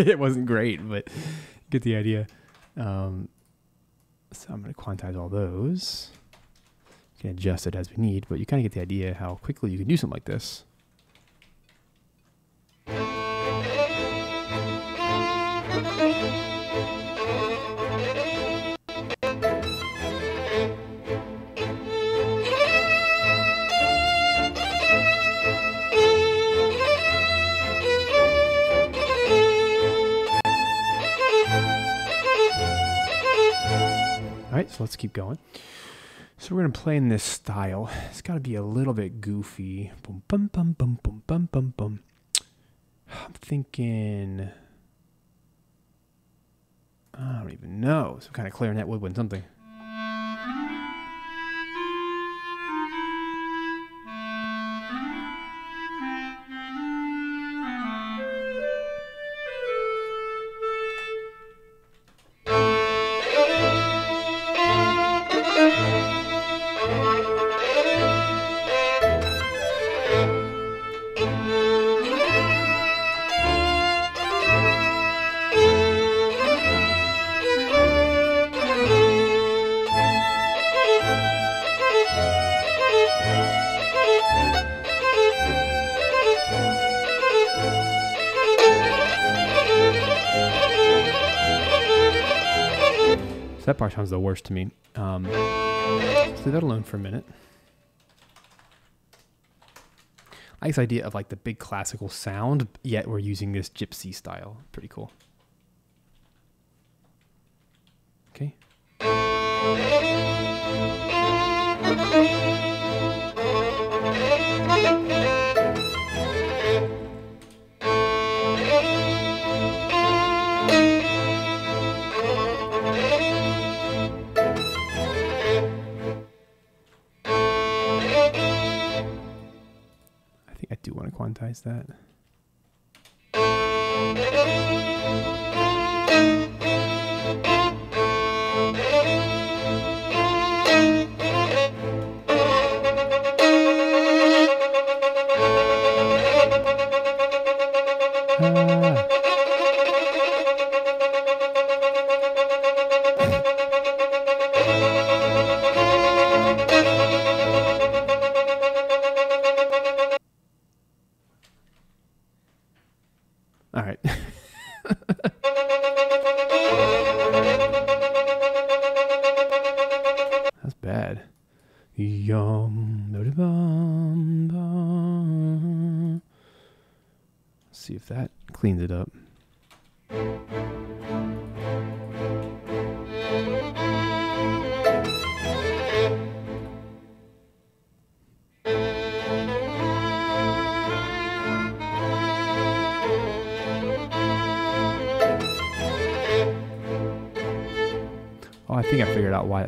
it wasn't great, but get the idea. Um, so I'm going to quantize all those. You can adjust it as we need, but you kind of get the idea how quickly you can do something like this. So let's keep going. So we're gonna play in this style. It's got to be a little bit goofy. Boom, bum, bum, bum, bum, bum, bum, bum. I'm thinking. I don't even know. Some kind of clarinet woodwind, something. That sounds the worst to me. Um, let's leave that alone for a minute. I like this idea of like the big classical sound, yet we're using this gypsy style. Pretty cool. Okay. do want to quantize that.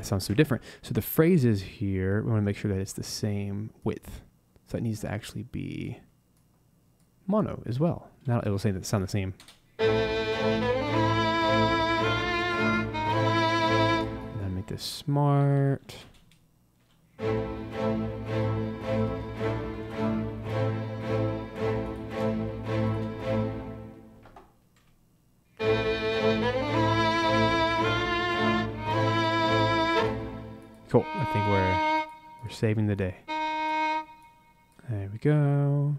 Sounds so different. So the phrases here, we want to make sure that it's the same width. So that needs to actually be mono as well. Now it will say that sound the same. And then make this smart. Think we're we're saving the day. There we go.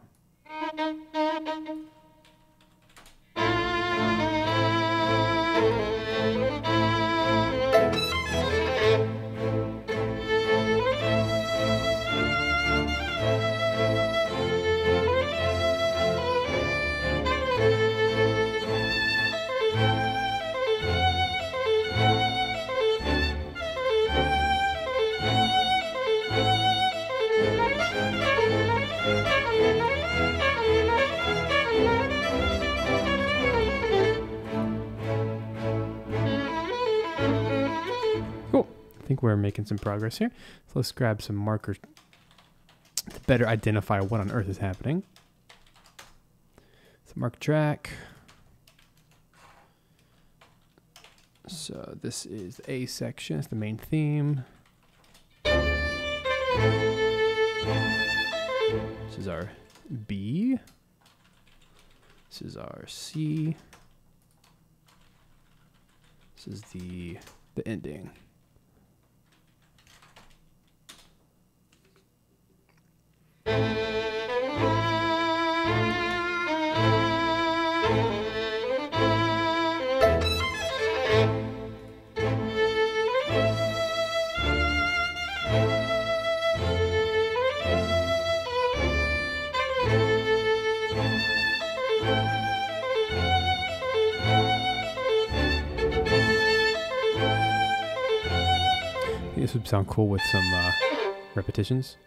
Making some progress here. So let's grab some markers to better identify what on earth is happening. So mark track. So this is A section, it's the main theme. This is our B. This is our C. This is the the ending. I think this would sound cool with some uh, repetitions.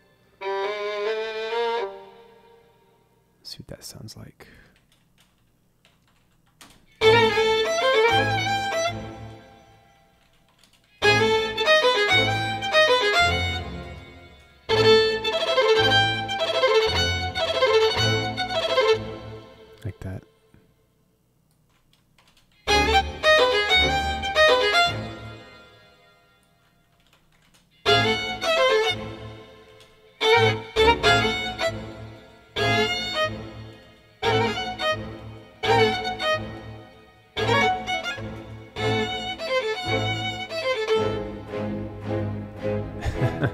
What that sounds. Like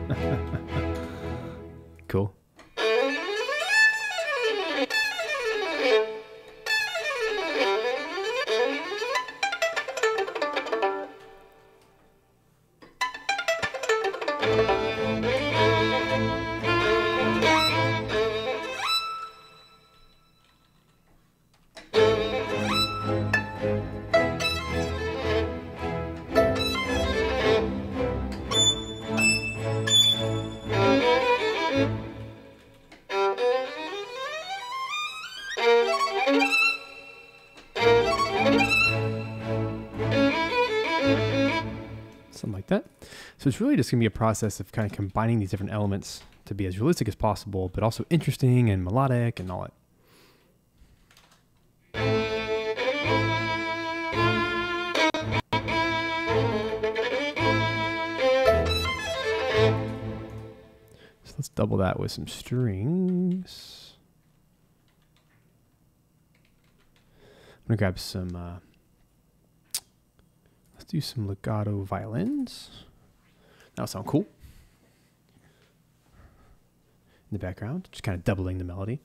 Ha ha ha. really just going to be a process of kind of combining these different elements to be as realistic as possible, but also interesting and melodic and all that. So let's double that with some strings. I'm going to grab some, uh, let's do some legato violins. That'll sound cool. In the background, just kind of doubling the melody.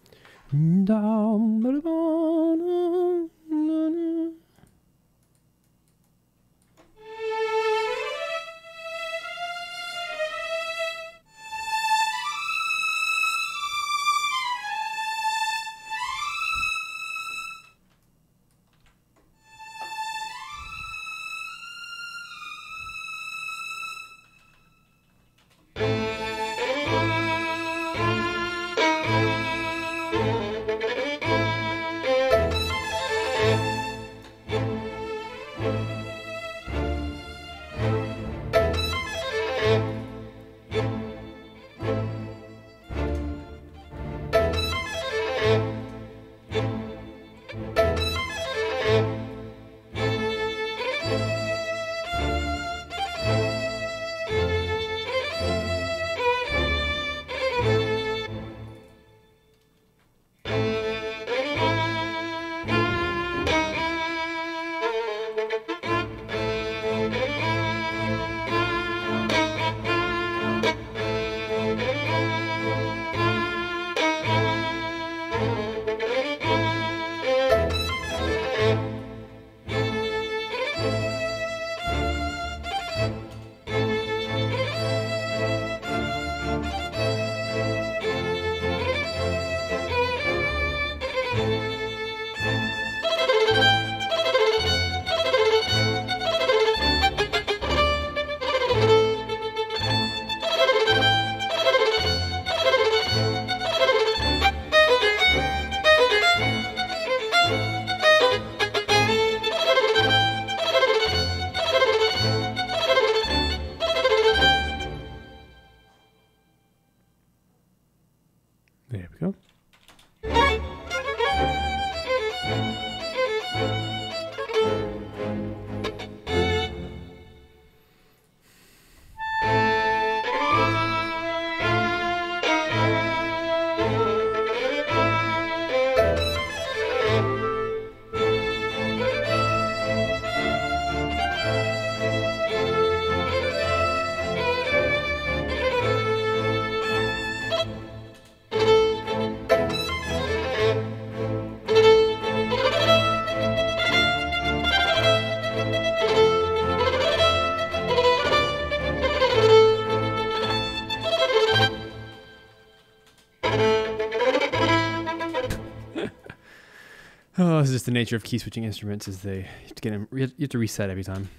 This is just the nature of key switching instruments. Is they you have to get them, you have to reset every time.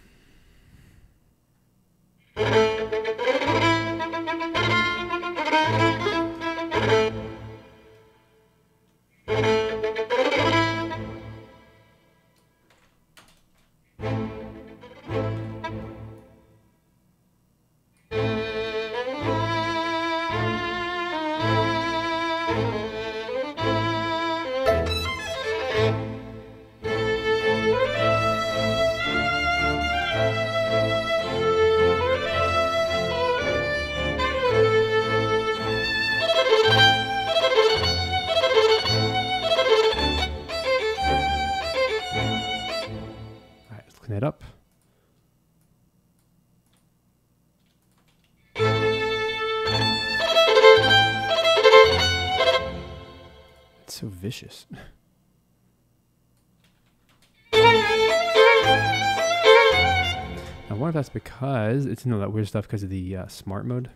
That's because it's you know that weird stuff because of the uh, smart mode.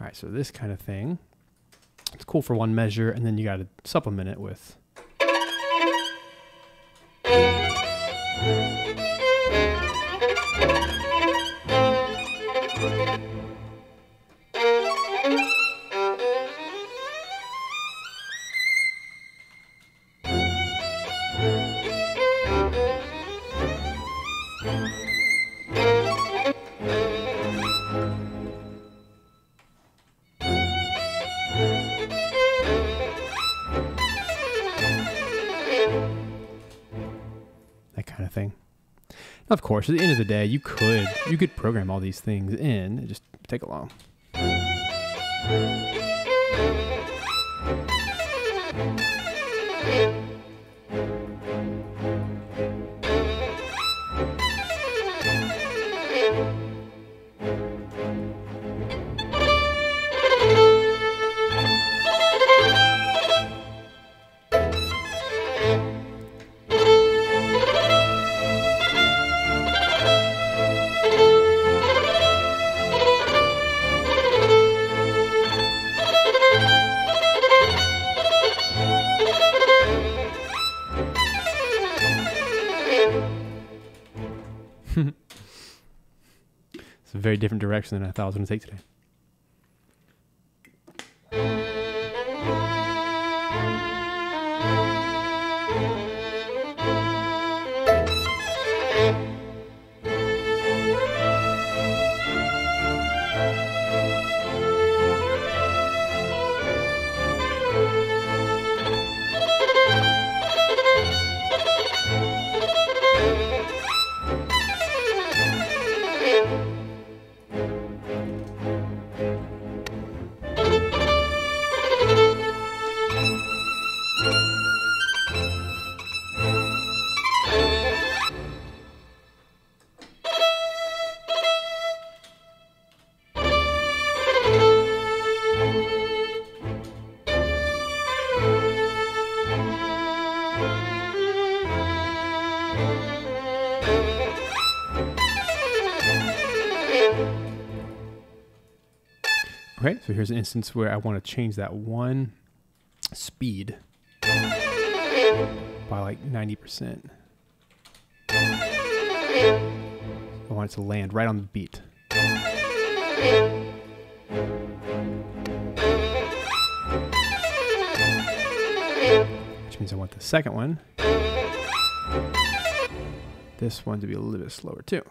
All right, so this kind of thing, it's cool for one measure, and then you got to supplement it with. Of course, at the end of the day, you could you could program all these things in. It just take a long. Different direction than I thought I was going to take today. Okay, so here's an instance where I want to change that one speed by like 90%. I want it to land right on the beat. Which means I want the second one, this one to be a little bit slower too.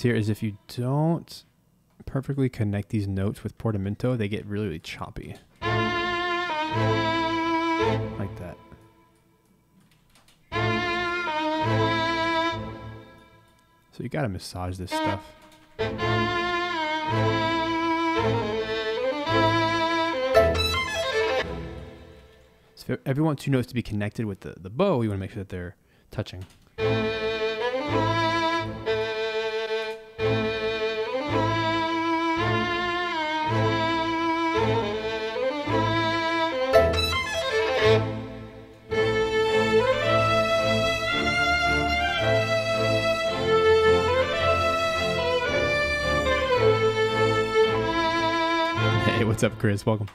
Happens here is if you don't perfectly connect these notes with portamento, they get really, really choppy. Like that. So you gotta massage this stuff. So if want two notes to be connected with the, the bow, you want to make sure that they're touching. What's up, Chris? Welcome.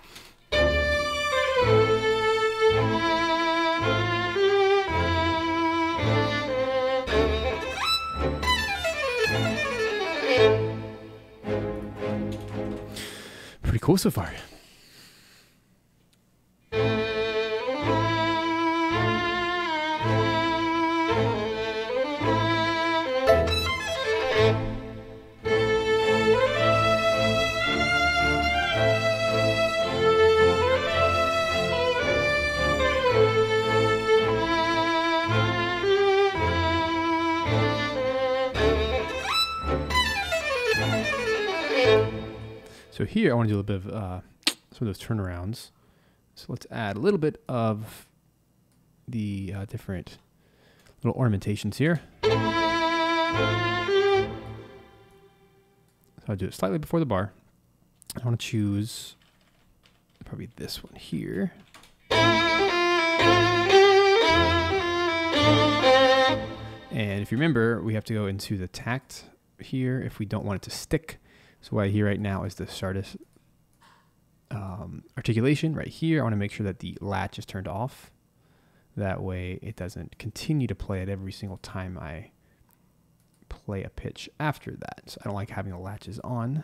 Pretty cool so far. Here I want to do a little bit of uh, some of those turnarounds. So let's add a little bit of the uh, different little ornamentations here. So I'll do it slightly before the bar. I want to choose probably this one here. And if you remember, we have to go into the TACT here if we don't want it to stick. So what I hear right now is the Sardis um, articulation right here. I want to make sure that the latch is turned off. That way it doesn't continue to play it every single time I play a pitch after that. So I don't like having the latches on.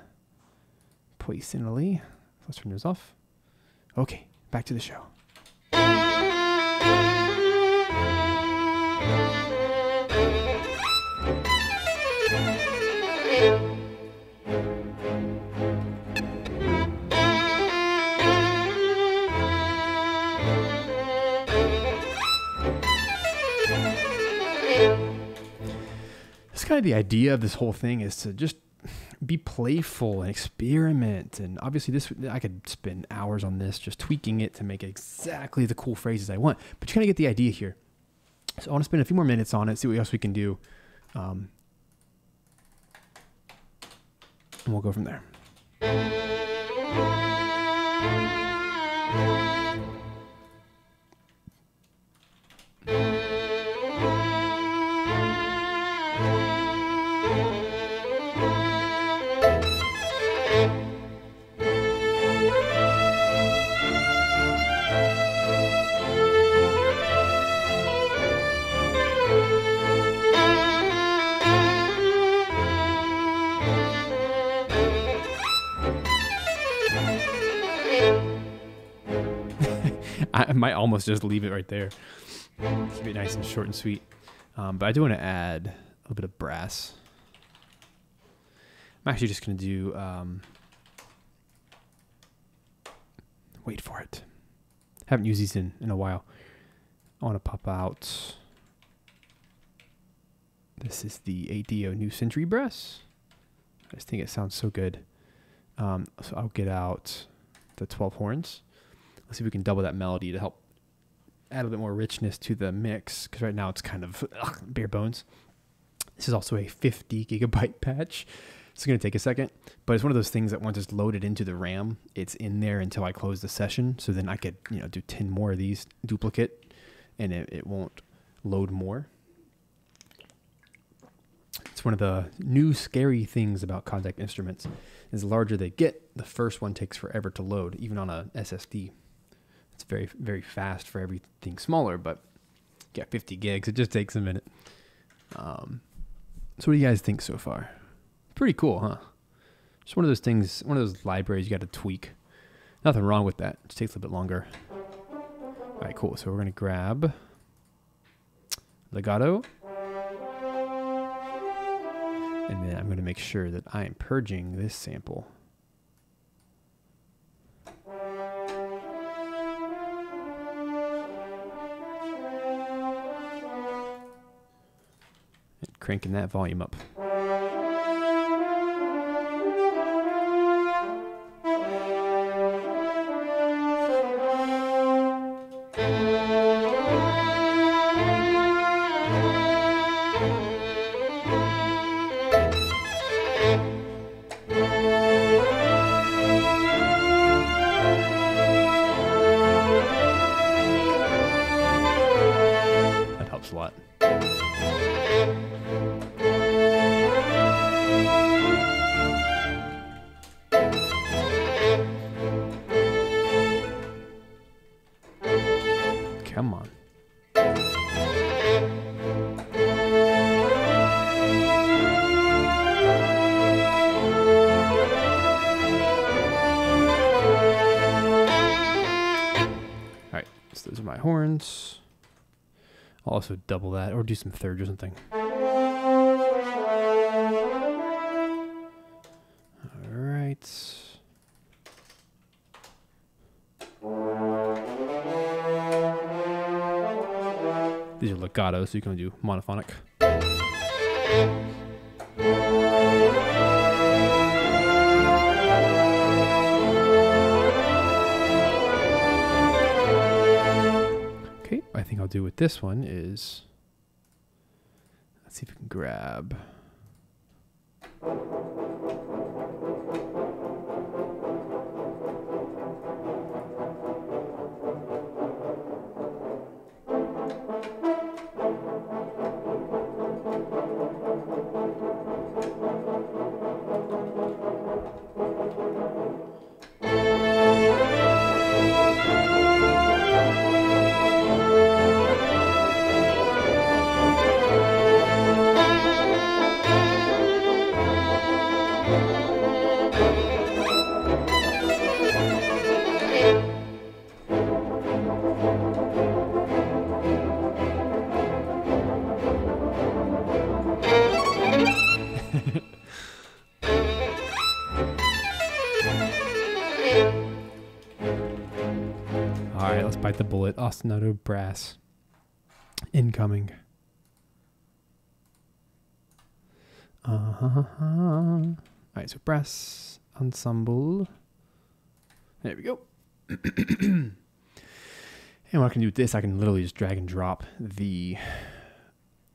Poisonally. Let's turn those off. Okay, back to the show. kind of the idea of this whole thing is to just be playful and experiment. And obviously, this I could spend hours on this, just tweaking it to make exactly the cool phrases I want. But you kind of get the idea here. So I want to spend a few more minutes on it, see what else we can do, um, and we'll go from there. I might almost just leave it right there. Keep it nice and short and sweet. Um, but I do want to add a little bit of brass. I'm actually just going to do. Um, wait for it. Haven't used these in, in a while. I want to pop out. This is the 8Dio New Century brass. I just think it sounds so good. Um, so I'll get out the 12 horns. Let's see if we can double that melody to help add a bit more richness to the mix because right now it's kind of ugh, bare bones. This is also a 50 gigabyte patch. It's going to take a second, but it's one of those things that once it's loaded into the RAM, it's in there until I close the session. So then I could, you know, do 10 more of these duplicate and it, it won't load more. It's one of the new scary things about Kontakt instruments. Is the larger they get, the first one takes forever to load, even on a SSD. It's very, very fast for everything smaller, but yeah, 50 gigs, it just takes a minute. Um, so what do you guys think so far? Pretty cool, huh? Just one of those things, one of those libraries you got to tweak. Nothing wrong with that. It just takes a little bit longer. All right, cool. So we're to grab legato. And then I'm to make sure that I am purging this sample. Cranking that volume up. Also double that or do some thirds or something. All right. These are legato, so you can do monophonic. This one is let's see if we can grab bullet. Ostinato brass. Incoming. Uh-huh. All right, so brass ensemble. There we go. and what I can do with this, I can literally just drag and drop the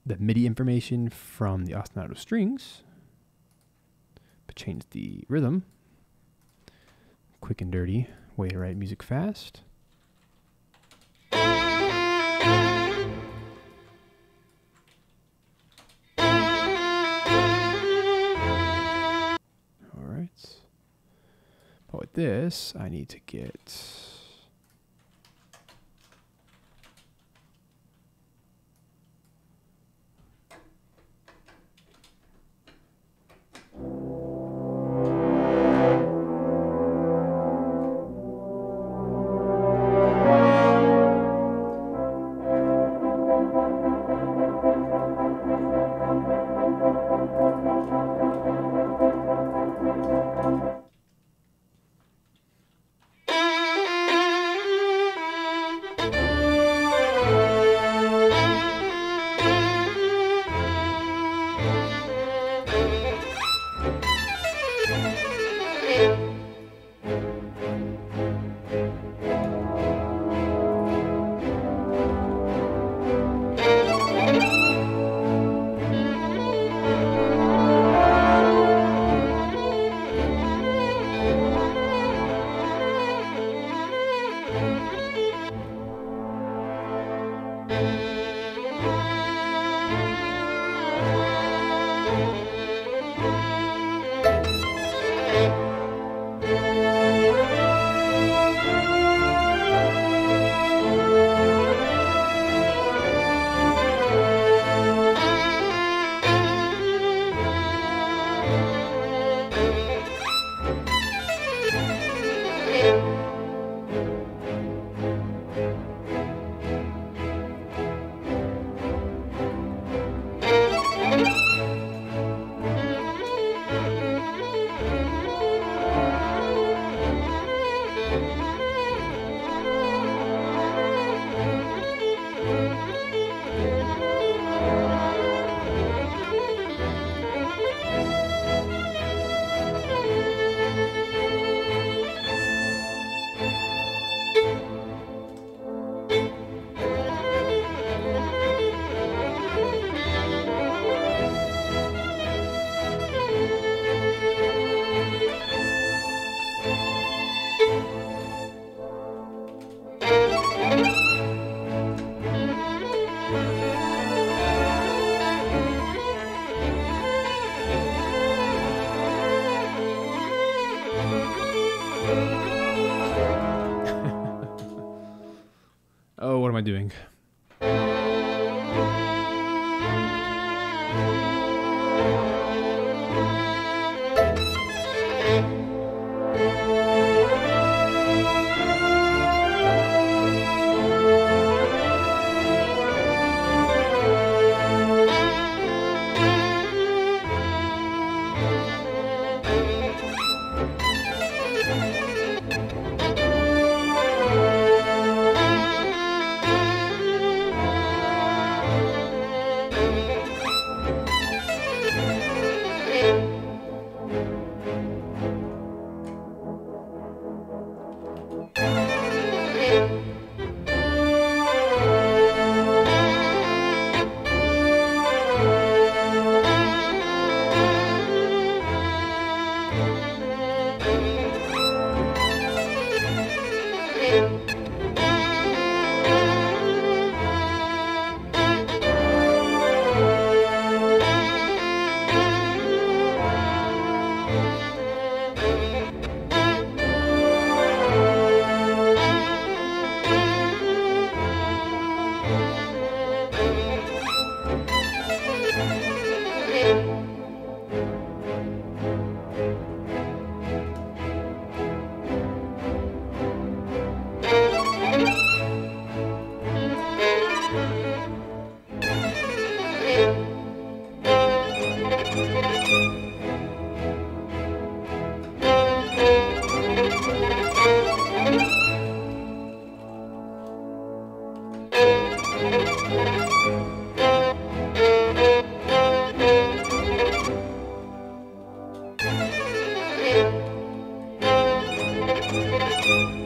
the MIDI information from the ostinato strings, but change the rhythm. Quick and dirty way to write music fast. With this, I need to get Bye.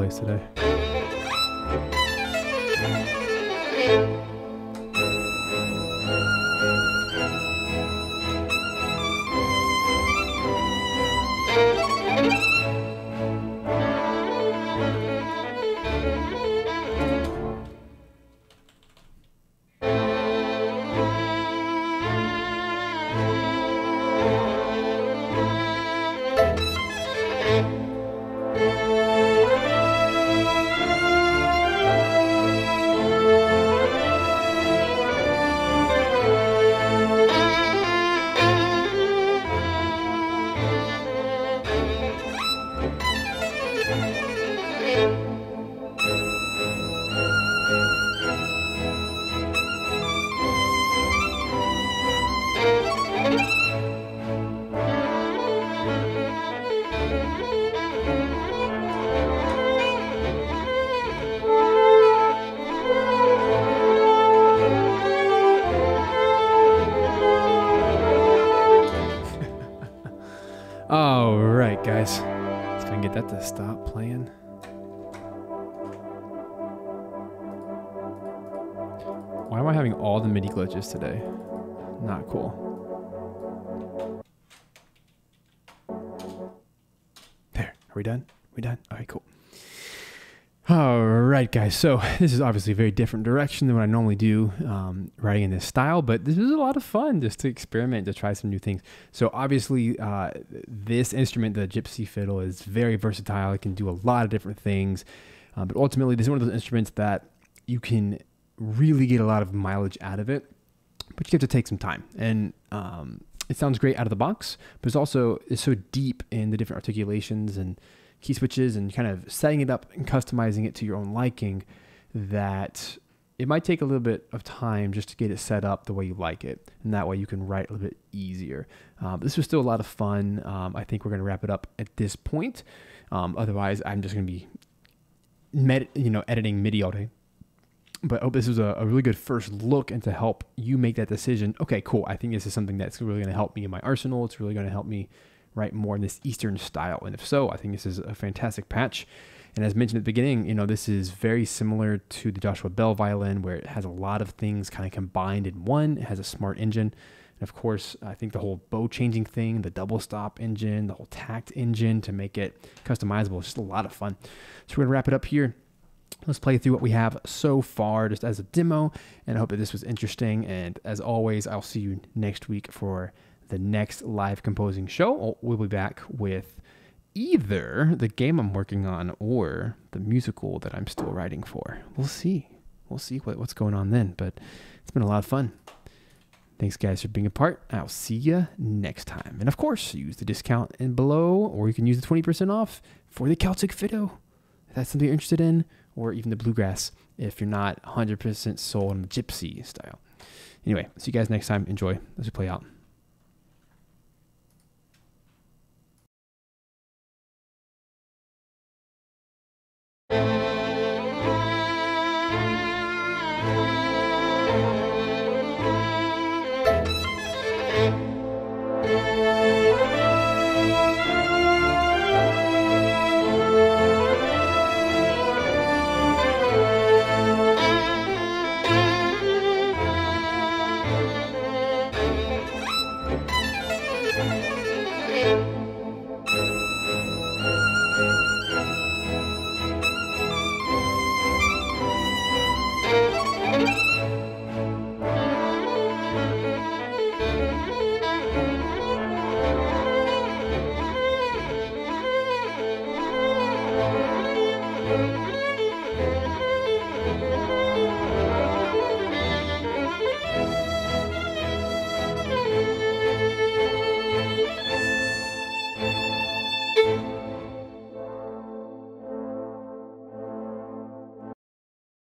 Place today. Today? Not cool. There. Are we done? We done? All right, cool. All right, guys. So this is obviously a very different direction than what I normally do um, writing in this style, but this is a lot of fun just to experiment, to try some new things. So obviously, uh, this instrument, the gypsy fiddle, is very versatile. It can do a lot of different things, uh, but ultimately, this is one of those instruments that you can really get a lot of mileage out of it, but you have to take some time. And um, it sounds great out of the box, but it's also it's so deep in the different articulations and key switches and kind of setting it up and customizing it to your own liking that it might take a little bit of time just to get it set up the way you like it. And that way you can write a little bit easier. Um, this was still a lot of fun. Um, I think we're going to wrap it up at this point. Um, otherwise, I'm just going to be, you know, editing MIDI all day. But I hope this was a, a, really good first look and to help you make that decision. Okay, cool. I think this is something that's really going to help me in my arsenal. It's really going to help me write more in this Eastern style? And if so, I think this is a fantastic patch. And as mentioned at the beginning, you know, this is very similar to the Joshua Bell violin, where it has a lot of things kind of combined in one. It has a smart engine. And of course, I think the whole bow changing thing, the double stop engine, the whole TACT engine to make it customizable is just a lot of fun. So we're going to wrap it up here. Let's play through what we have so far just as a demo. And I hope that this was interesting. And as always, I'll see you next week for the next live composing show, oh, we'll be back with either the game I'm working on or the musical that I'm still writing for. We'll see. We'll see what, what's going on then, but it's been a lot of fun. Thanks, guys, for being a part. I'll see you next time. And of course, use the discount in below, or you can use the 20% off for the Celtic Fiddle if that's something you're interested in, or even the bluegrass if you're not 100% soul and gypsy style. Anyway, see you guys next time. Enjoy as we play out.